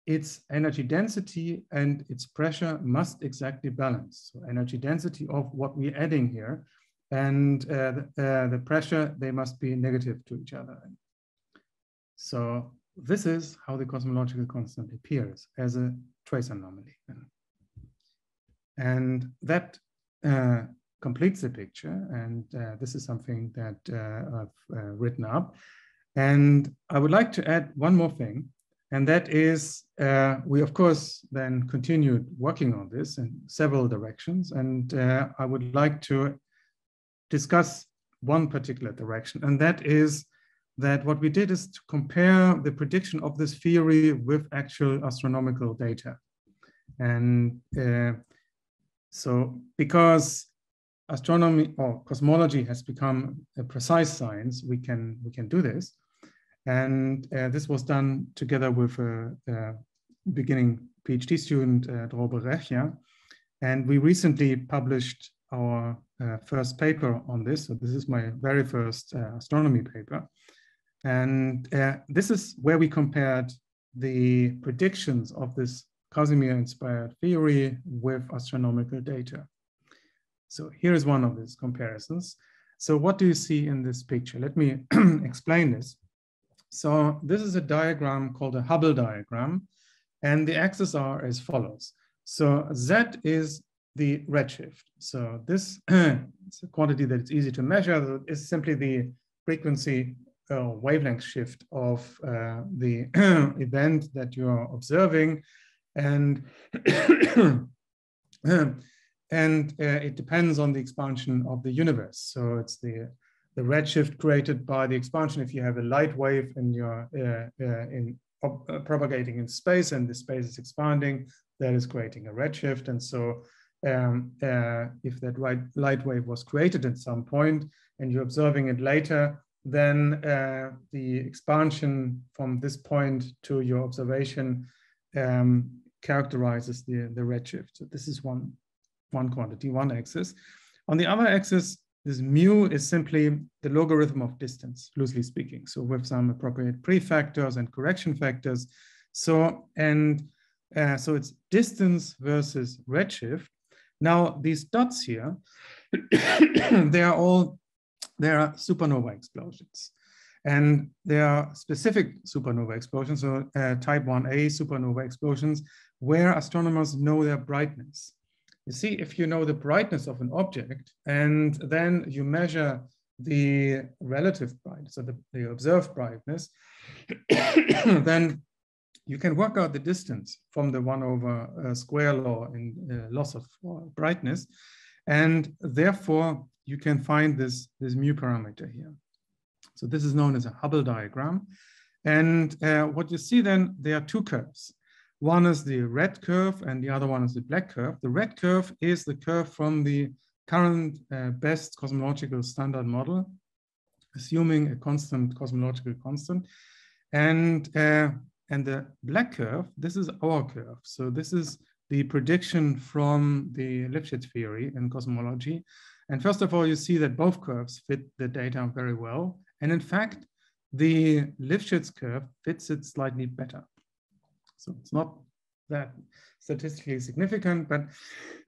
its energy density and its pressure must exactly balance. So energy density of what we're adding here and uh, the, uh, the pressure, they must be negative to each other. So this is how the cosmological constant appears as a trace anomaly. And that uh, completes the picture. And uh, this is something that uh, I've uh, written up. And I would like to add one more thing. And that is, uh, we of course then continued working on this in several directions. And uh, I would like to discuss one particular direction. And that is that what we did is to compare the prediction of this theory with actual astronomical data. And uh, so because astronomy or cosmology has become a precise science, we can, we can do this. And uh, this was done together with a, a beginning PhD student, uh, Dror Berechya. And we recently published our uh, first paper on this. So this is my very first uh, astronomy paper. And uh, this is where we compared the predictions of this Casimir-inspired theory with astronomical data. So here is one of these comparisons. So what do you see in this picture? Let me explain this. So this is a diagram called a Hubble diagram, and the axes are as follows. So Z is the redshift. So this quantity that it's easy to measure. is simply the frequency uh, wavelength shift of uh, the event that you're observing. And, and uh, it depends on the expansion of the universe. So it's the, the redshift created by the expansion. If you have a light wave and you're uh, uh, in, uh, propagating in space and the space is expanding, that is creating a redshift. And so um, if that right, light wave was created at some point and you're observing it later, then uh, the expansion from this point to your observation um, characterizes the, the redshift. So this is one, one quantity, one axis. On the other axis, this mu is simply the logarithm of distance, loosely speaking. So with some appropriate prefactors and correction factors. So, and uh, so it's distance versus redshift. Now these dots here, they are all, they are supernova explosions. And there are specific supernova explosions, so uh, type 1a supernova explosions, where astronomers know their brightness. You see, if you know the brightness of an object and then you measure the relative brightness, so the, the observed brightness, then you can work out the distance from the one over uh, square law in uh, loss of uh, brightness. And therefore, you can find this, this mu parameter here. So this is known as a Hubble diagram. And uh, what you see then, there are two curves. One is the red curve and the other one is the black curve. The red curve is the curve from the current uh, best cosmological standard model, assuming a constant cosmological constant. And, uh, and the black curve, this is our curve. So this is the prediction from the Lifshitz theory in cosmology. And first of all, you see that both curves fit the data very well. And in fact, the Lifshitz curve fits it slightly better. So it's not that statistically significant, but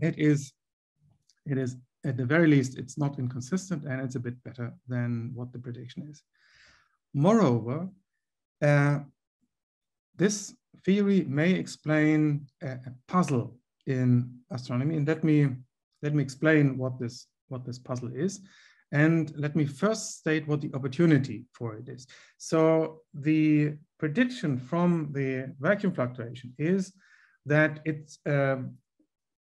it is, it is at the very least, it's not inconsistent and it's a bit better than what the prediction is. Moreover, uh, this theory may explain a, a, puzzle in astronomy. And let me, let me explain what this, what this puzzle is. And let me first state what the opportunity for it is. So the prediction from the vacuum fluctuation is that it's um,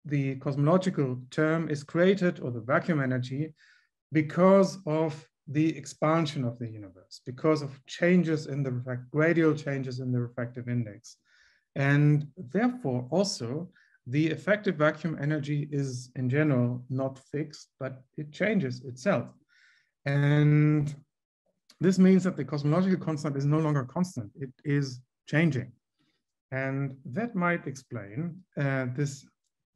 the cosmological term is created or the vacuum energy because of the expansion of the universe, because of changes in the gradual changes in the refractive index. And therefore also the effective vacuum energy is in general not fixed, but it changes itself. And this means that the cosmological constant is no longer constant, it is changing. And that might explain uh, this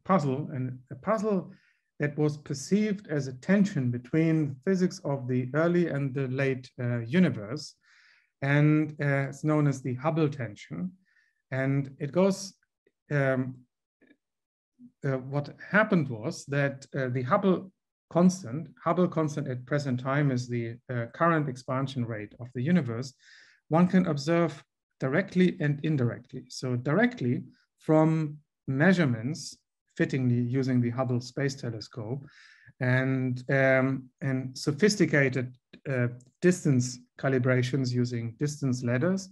puzzle, and a puzzle that was perceived as a tension between physics of the early and the late uh, universe. And uh, it's known as the Hubble tension. And it goes, um, what happened was that uh, the Hubble constant, Hubble constant at present time is the uh, current expansion rate of the universe, one can observe directly and indirectly. So directly from measurements fittingly using the Hubble Space Telescope and, um, and sophisticated uh, distance calibrations using distance ladders.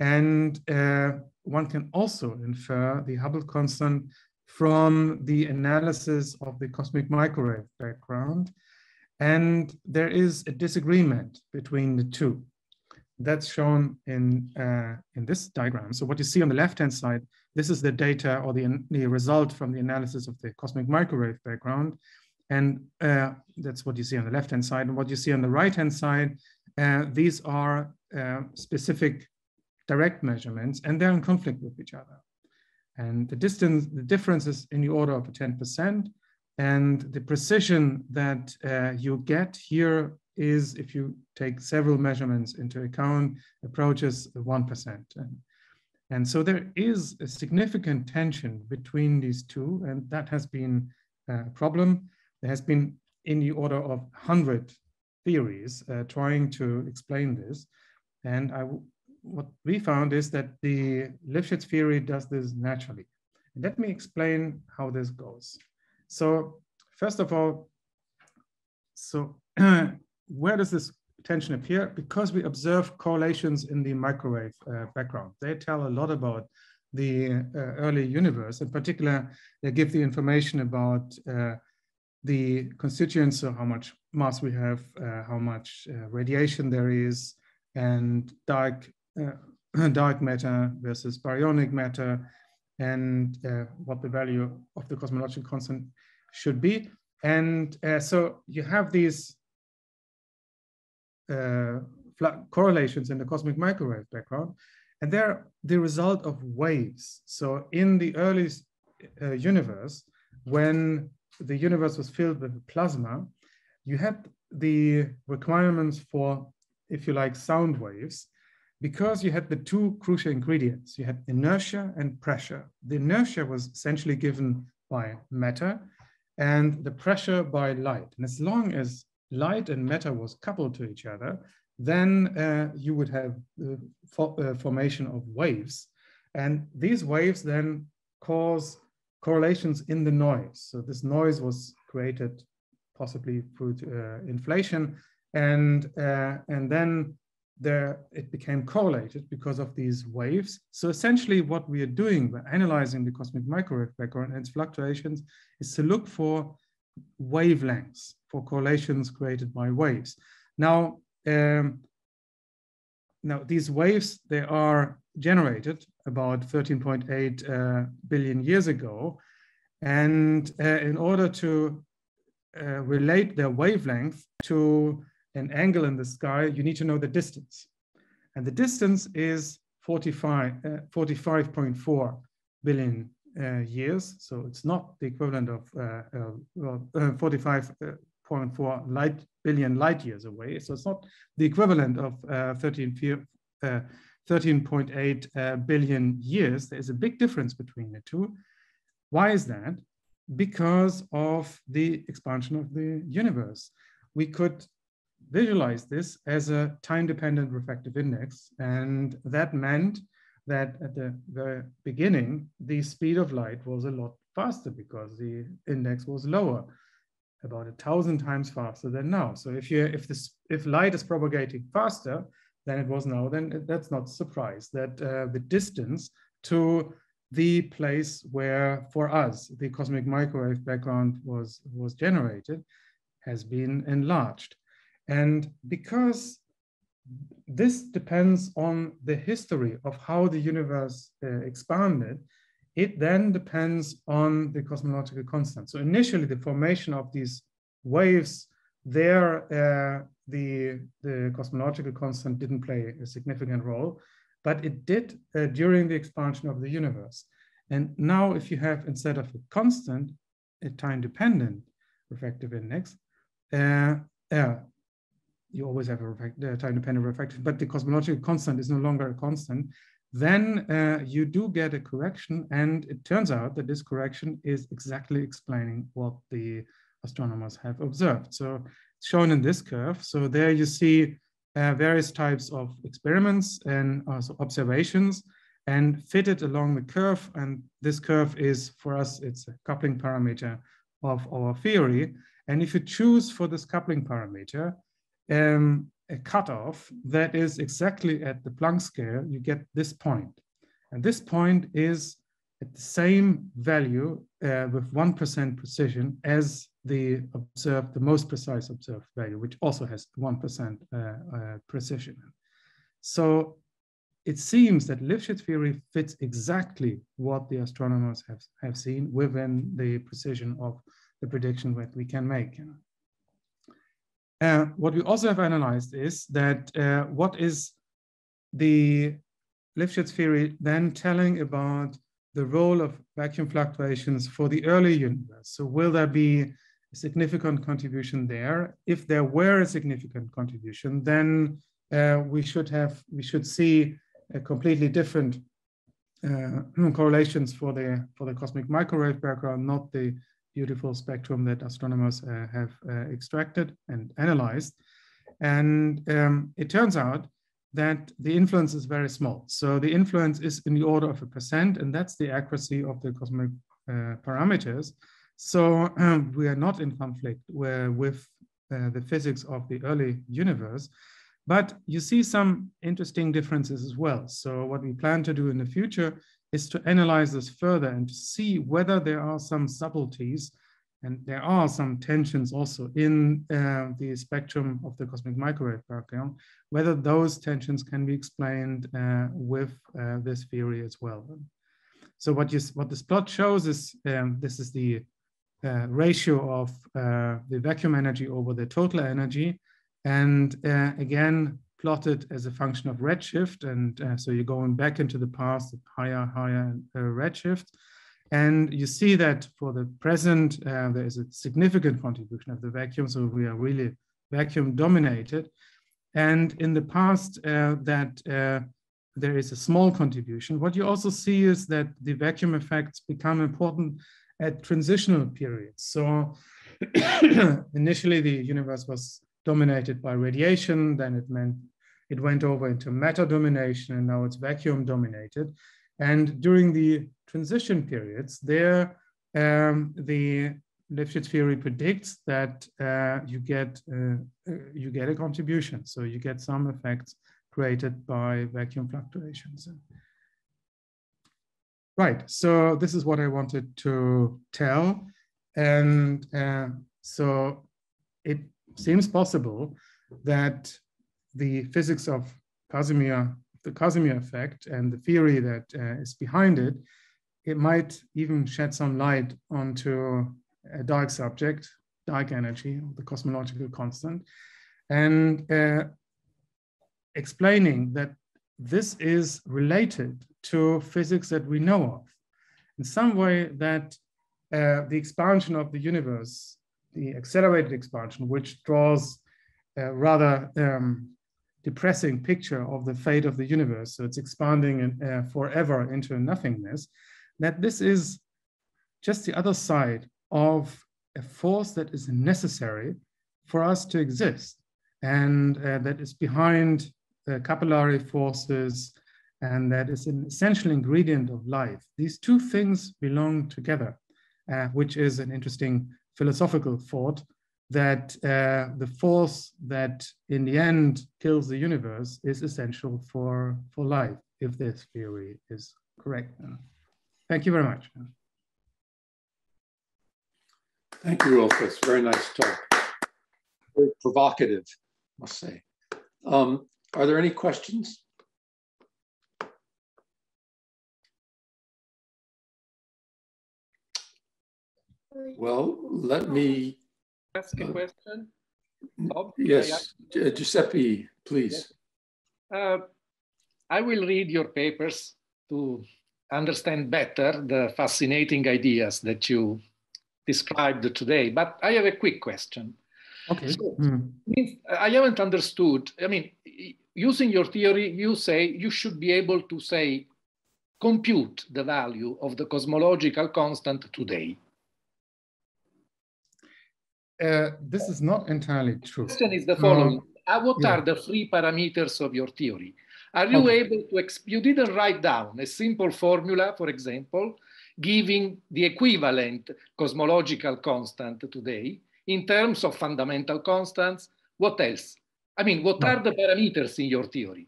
And uh, one can also infer the Hubble constant from the analysis of the cosmic microwave background. And there is a disagreement between the two. That's shown in, uh, in this diagram. So what you see on the left-hand side, this is the data or the, the result from the analysis of the cosmic microwave background. And uh, that's what you see on the left-hand side. And what you see on the right-hand side, uh, these are uh, specific direct measurements and they're in conflict with each other. And the distance, the difference is in the order of 10%. And the precision that uh, you get here is, if you take several measurements into account, approaches 1%. And, and so there is a significant tension between these two, and that has been a problem. There has been in the order of 100 theories uh, trying to explain this. And I what we found is that the Lifshitz theory does this naturally. Let me explain how this goes. So first of all, so where does this tension appear? Because we observe correlations in the microwave uh, background. They tell a lot about the uh, early universe. In particular, they give the information about uh, the constituents, so how much mass we have, uh, how much uh, radiation there is, and dark dark matter versus baryonic matter and uh, what the value of the cosmological constant should be. And uh, so you have these uh, correlations in the cosmic microwave background, and they're the result of waves. So in the early uh, universe, when the universe was filled with plasma, you had the requirements for, if you like, sound waves because you had the two crucial ingredients. You had inertia and pressure. The inertia was essentially given by matter and the pressure by light. And as long as light and matter was coupled to each other, then uh, you would have the uh, formation of waves. And these waves then cause correlations in the noise. So this noise was created possibly through uh, inflation. And, uh, and then there it became correlated because of these waves. So essentially what we are doing by analyzing the cosmic microwave background and its fluctuations is to look for wavelengths, for correlations created by waves. Now, um, now these waves, they are generated about 13.8 uh, billion years ago. And uh, in order to uh, relate their wavelength to an angle in the sky, you need to know the distance. And the distance is 45, uh, 45.4 billion uh, years. So it's not the equivalent of uh, uh, 45.4 light billion light years away. So it's not the equivalent of 13, 13.8 billion years. There's a big difference between the two. Why is that? Because of the expansion of the universe. We could visualize this as a time-dependent refractive index. And that meant that at the very beginning, the speed of light was a lot faster because the index was lower, about a thousand times faster than now. So if you if this if light is propagating faster than it was now, then that's not a surprise that uh, the distance to the place where for us the cosmic microwave background was was generated has been enlarged. And because this depends on the history of how the universe uh, expanded, it then depends on the cosmological constant. So initially the formation of these waves there, uh, the, the cosmological constant didn't play a significant role, but it did uh, during the expansion of the universe. And now if you have, instead of a constant, a time-dependent refractive index, uh, uh, you always have a uh, time-dependent refraction, but the cosmological constant is no longer a constant, then uh, you do get a correction. And it turns out that this correction is exactly explaining what the astronomers have observed. So it's shown in this curve. So there you see uh, various types of experiments and also observations and fitted along the curve. And this curve is for us, it's a coupling parameter of our theory. And if you choose for this coupling parameter, um, a cutoff that is exactly at the Planck scale, you get this point. And this point is at the same value uh, with 1% precision as the observed, the most precise observed value, which also has 1% uh, uh, precision. So it seems that Lifshitz theory fits exactly what the astronomers have, have seen within the precision of the prediction that we can make. Uh, what we also have analyzed is that uh, what is the Lifshitz theory then telling about the role of vacuum fluctuations for the early universe? So will there be a significant contribution there? If there were a significant contribution, then uh, we should have we should see a completely different uh, correlations for the for the cosmic microwave background, not the beautiful spectrum that astronomers uh, have uh, extracted and analyzed. And um, it turns out that the influence is very small. So the influence is in the order of a percent, and that's the accuracy of the cosmic uh, parameters. So um, we are not in conflict with uh, the physics of the early universe, but you see some interesting differences as well. So what we plan to do in the future is to analyze this further and to see whether there are some subtleties and there are some tensions also in uh, the spectrum of the cosmic microwave background, whether those tensions can be explained uh, with uh, this theory as well. So what, you, what this plot shows is, um, this is the uh, ratio of uh, the vacuum energy over the total energy. And uh, again, plotted as a function of redshift. And uh, so you're going back into the past, higher, higher uh, redshift. And you see that for the present, uh, there is a significant contribution of the vacuum. So we are really vacuum dominated. And in the past, uh, that uh, there is a small contribution. What you also see is that the vacuum effects become important at transitional periods. So initially the universe was dominated by radiation, then it meant it went over into matter domination and now it's vacuum dominated. And during the transition periods, there um, the Lifshitz theory predicts that uh, you get uh, uh, you get a contribution, so you get some effects created by vacuum fluctuations. Right. So this is what I wanted to tell, and uh, so it seems possible that the physics of Casimir, the Casimir effect and the theory that uh, is behind it, it might even shed some light onto a dark subject, dark energy, the cosmological constant, and uh, explaining that this is related to physics that we know of. In some way that uh, the expansion of the universe, the accelerated expansion, which draws a rather um, depressing picture of the fate of the universe, so it's expanding in, uh, forever into nothingness, that this is just the other side of a force that is necessary for us to exist and uh, that is behind the capillary forces and that is an essential ingredient of life. These two things belong together, uh, which is an interesting philosophical thought that uh, the force that in the end kills the universe is essential for, for life, if this theory is correct. Thank you very much. Thank you, Ulf. Very nice talk. Very provocative, I must say. Um, are there any questions? Well, let me ask a uh, question. Bob, yes, Giuseppe, please. Yes. Uh, I will read your papers to understand better the fascinating ideas that you described today, but I have a quick question. Okay. So, mm. I haven't understood. I mean, using your theory, you say you should be able to say, compute the value of the cosmological constant today. Uh, this is not entirely true. The question is the following. No. Uh, what yeah. are the free parameters of your theory? Are you okay. able to, you didn't write down a simple formula, for example, giving the equivalent cosmological constant today in terms of fundamental constants? What else? I mean, what no. are the parameters in your theory?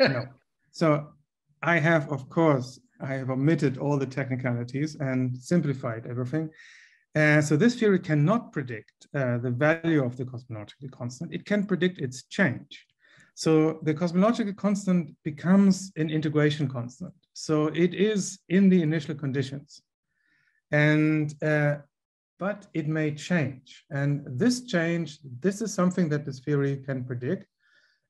no. So I have, of course, I have omitted all the technicalities and simplified everything. Uh, so this theory cannot predict uh, the value of the cosmological constant. It can predict its change. So the cosmological constant becomes an integration constant. So it is in the initial conditions. And, uh, but it may change. And this change, this is something that this theory can predict.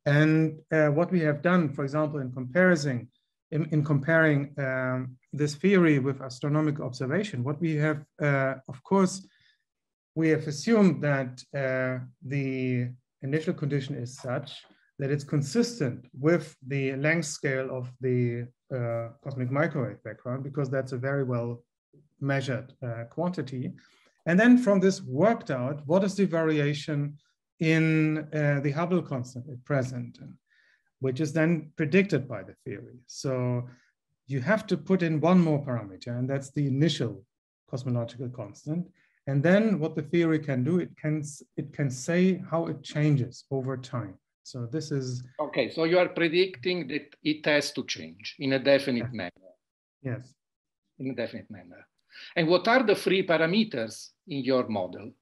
And uh, what we have done, for example, in comparison, in, in comparing um, this theory with astronomical observation, what we have, uh, of course, we have assumed that uh, the initial condition is such that it's consistent with the length scale of the uh, cosmic microwave background, because that's a very well measured uh, quantity. And then from this worked out, what is the variation in uh, the Hubble constant at present, which is then predicted by the theory. So you have to put in one more parameter, and that's the initial cosmological constant. And then what the theory can do, it can, it can say how it changes over time. So this is... Okay, so you are predicting that it has to change in a definite yes. manner. Yes. In a definite manner. And what are the free parameters in your model?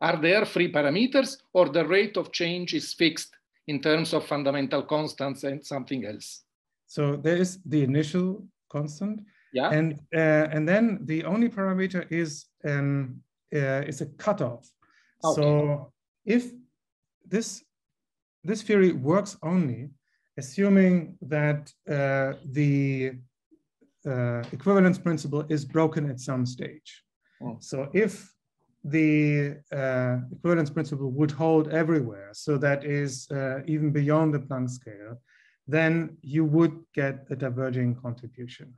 Are there free parameters or the rate of change is fixed in terms of fundamental constants and something else? So there is the initial constant. Yeah. And, uh, and then the only parameter is, um, uh, is a cutoff. Okay. So if this, this theory works only assuming that uh, the uh, equivalence principle is broken at some stage. Oh. So if the uh, equivalence principle would hold everywhere, so that is uh, even beyond the Planck scale, then you would get a diverging contribution.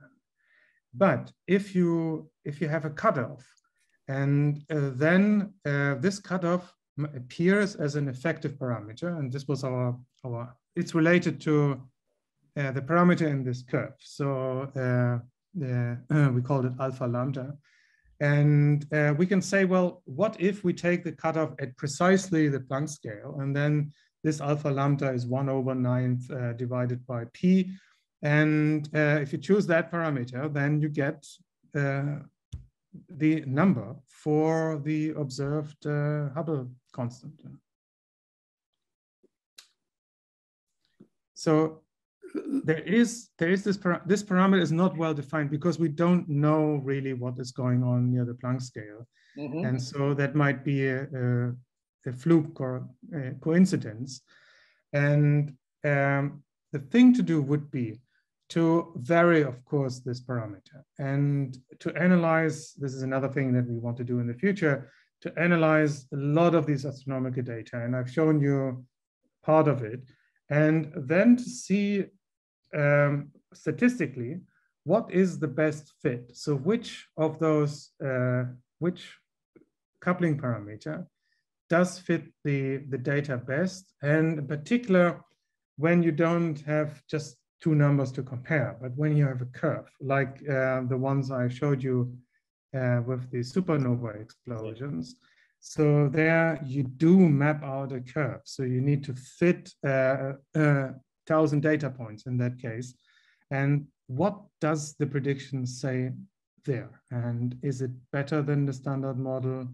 But if you if you have a cutoff, and uh, then uh, this cutoff appears as an effective parameter, and this was our our it's related to uh, the parameter in this curve. So uh, we called it alpha lambda. And uh, we can say, well, what if we take the cutoff at precisely the Planck scale? And then this alpha lambda is one over ninth uh, divided by p. And uh, if you choose that parameter, then you get the number for the observed Hubble constant. So there is there is this para this parameter is not well defined because we don't know really what is going on near the Planck scale, mm -hmm. and so that might be a, a, a fluke or a coincidence. And um, the thing to do would be to vary, of course, this parameter and to analyze, this is another thing that we want to do in the future, to analyze a lot of these astronomical data. And I've shown you part of it. And then to see um, statistically, what is the best fit? So which of those, uh, which coupling parameter does fit the, the data best? And in particular, when you don't have just two numbers to compare, but when you have a curve, like uh, the ones I showed you uh, with the supernova explosions. So there you do map out a curve. So you need to fit uh, a uh, thousand data points in that case. And what does the prediction say there? And is it better than the standard model?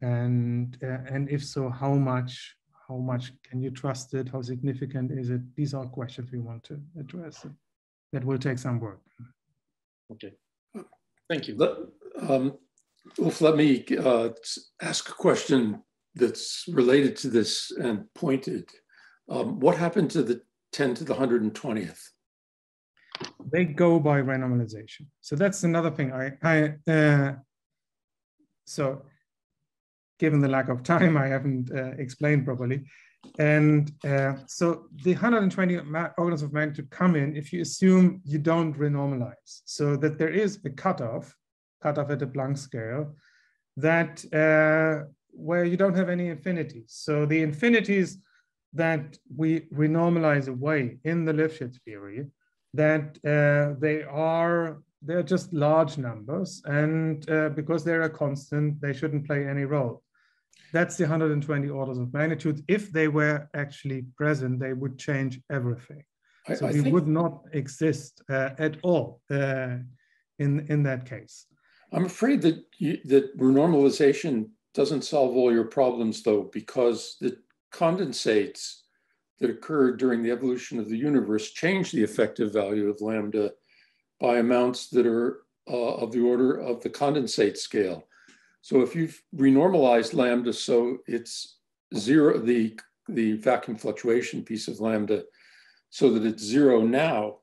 And, uh, and if so, how much? How much can you trust it? How significant is it? These are questions we want to address. That will take some work. Okay, thank you. Let, um, Ulf, let me uh, ask a question that's related to this and pointed. Um, what happened to the 10 to the 120th? They go by renormalization. So that's another thing. I, I uh, so given the lack of time, I haven't uh, explained properly. And uh, so the 120 organs of magnitude come in if you assume you don't renormalize. So that there is a cutoff, cutoff at a Planck scale, that uh, where you don't have any infinities. So the infinities that we renormalize away in the Lifshitz theory, that uh, they are they're just large numbers, and uh, because they're a constant, they shouldn't play any role. That's the 120 orders of magnitude. If they were actually present, they would change everything. I, so I we think... would not exist uh, at all uh, in in that case. I'm afraid that you, that renormalization doesn't solve all your problems, though, because the condensates that occurred during the evolution of the universe change the effective value of lambda by amounts that are uh, of the order of the condensate scale. So if you've renormalized lambda so it's zero, the, the vacuum fluctuation piece of lambda, so that it's zero now,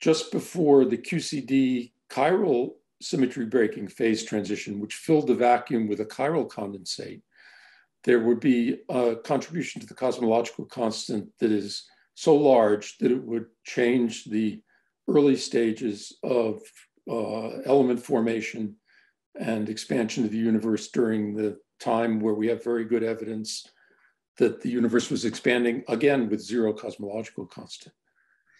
just before the QCD chiral symmetry breaking phase transition, which filled the vacuum with a chiral condensate, there would be a contribution to the cosmological constant that is so large that it would change the early stages of uh, element formation and expansion of the universe during the time where we have very good evidence that the universe was expanding again with zero cosmological constant.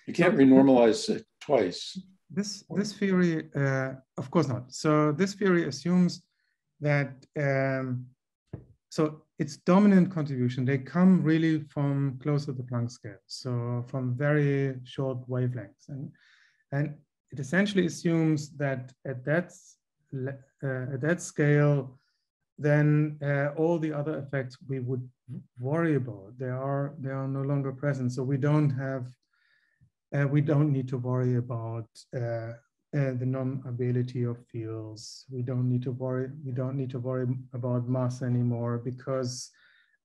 You can't renormalize it twice. This, this theory, uh, of course not. So this theory assumes that um, so its dominant contribution, they come really from close to the Planck scale, so from very short wavelengths. And, and it essentially assumes that at that, uh, at that scale, then uh, all the other effects we would worry about, they are, they are no longer present. So we don't have, uh, we don't need to worry about uh, uh, the non-ability of fields. We don't need to worry. We don't need to worry about mass anymore because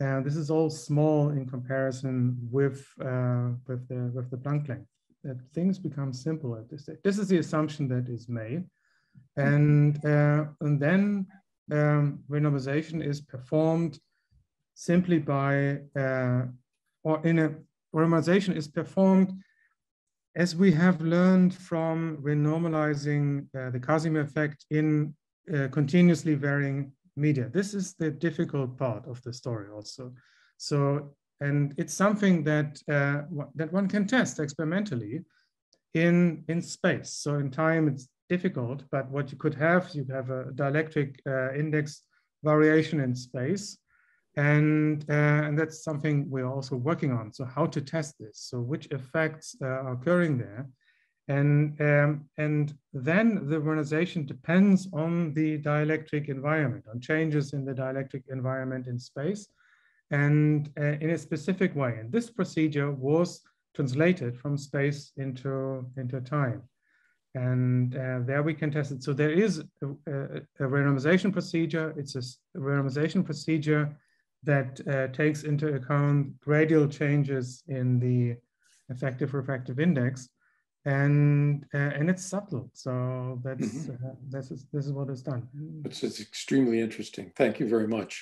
uh, this is all small in comparison with uh, with the with the Planck length. That things become simple at this stage. This is the assumption that is made, and uh, and then um, renormalization is performed simply by uh, or in a renormalization is performed as we have learned from renormalizing uh, the Casimir effect in uh, continuously varying media. This is the difficult part of the story also. So, and it's something that, uh, that one can test experimentally in, in space. So in time, it's difficult, but what you could have, you have a dielectric uh, index variation in space. And, uh, and that's something we're also working on. So how to test this? So which effects uh, are occurring there? And, um, and then the renormalization depends on the dielectric environment, on changes in the dielectric environment in space and uh, in a specific way. And this procedure was translated from space into, into time. And uh, there we can test it. So there is a, a, a renormalization procedure. It's a renormalization procedure that uh, takes into account gradual changes in the effective refractive index, and uh, and it's subtle. So that's Mhm. uh, this is this is what is done. It's, it's extremely interesting. Thank you very much.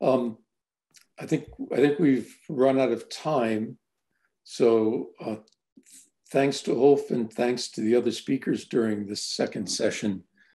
Um, I think I think we've run out of time. So uh, thanks to Ulf and thanks to the other speakers during this second session.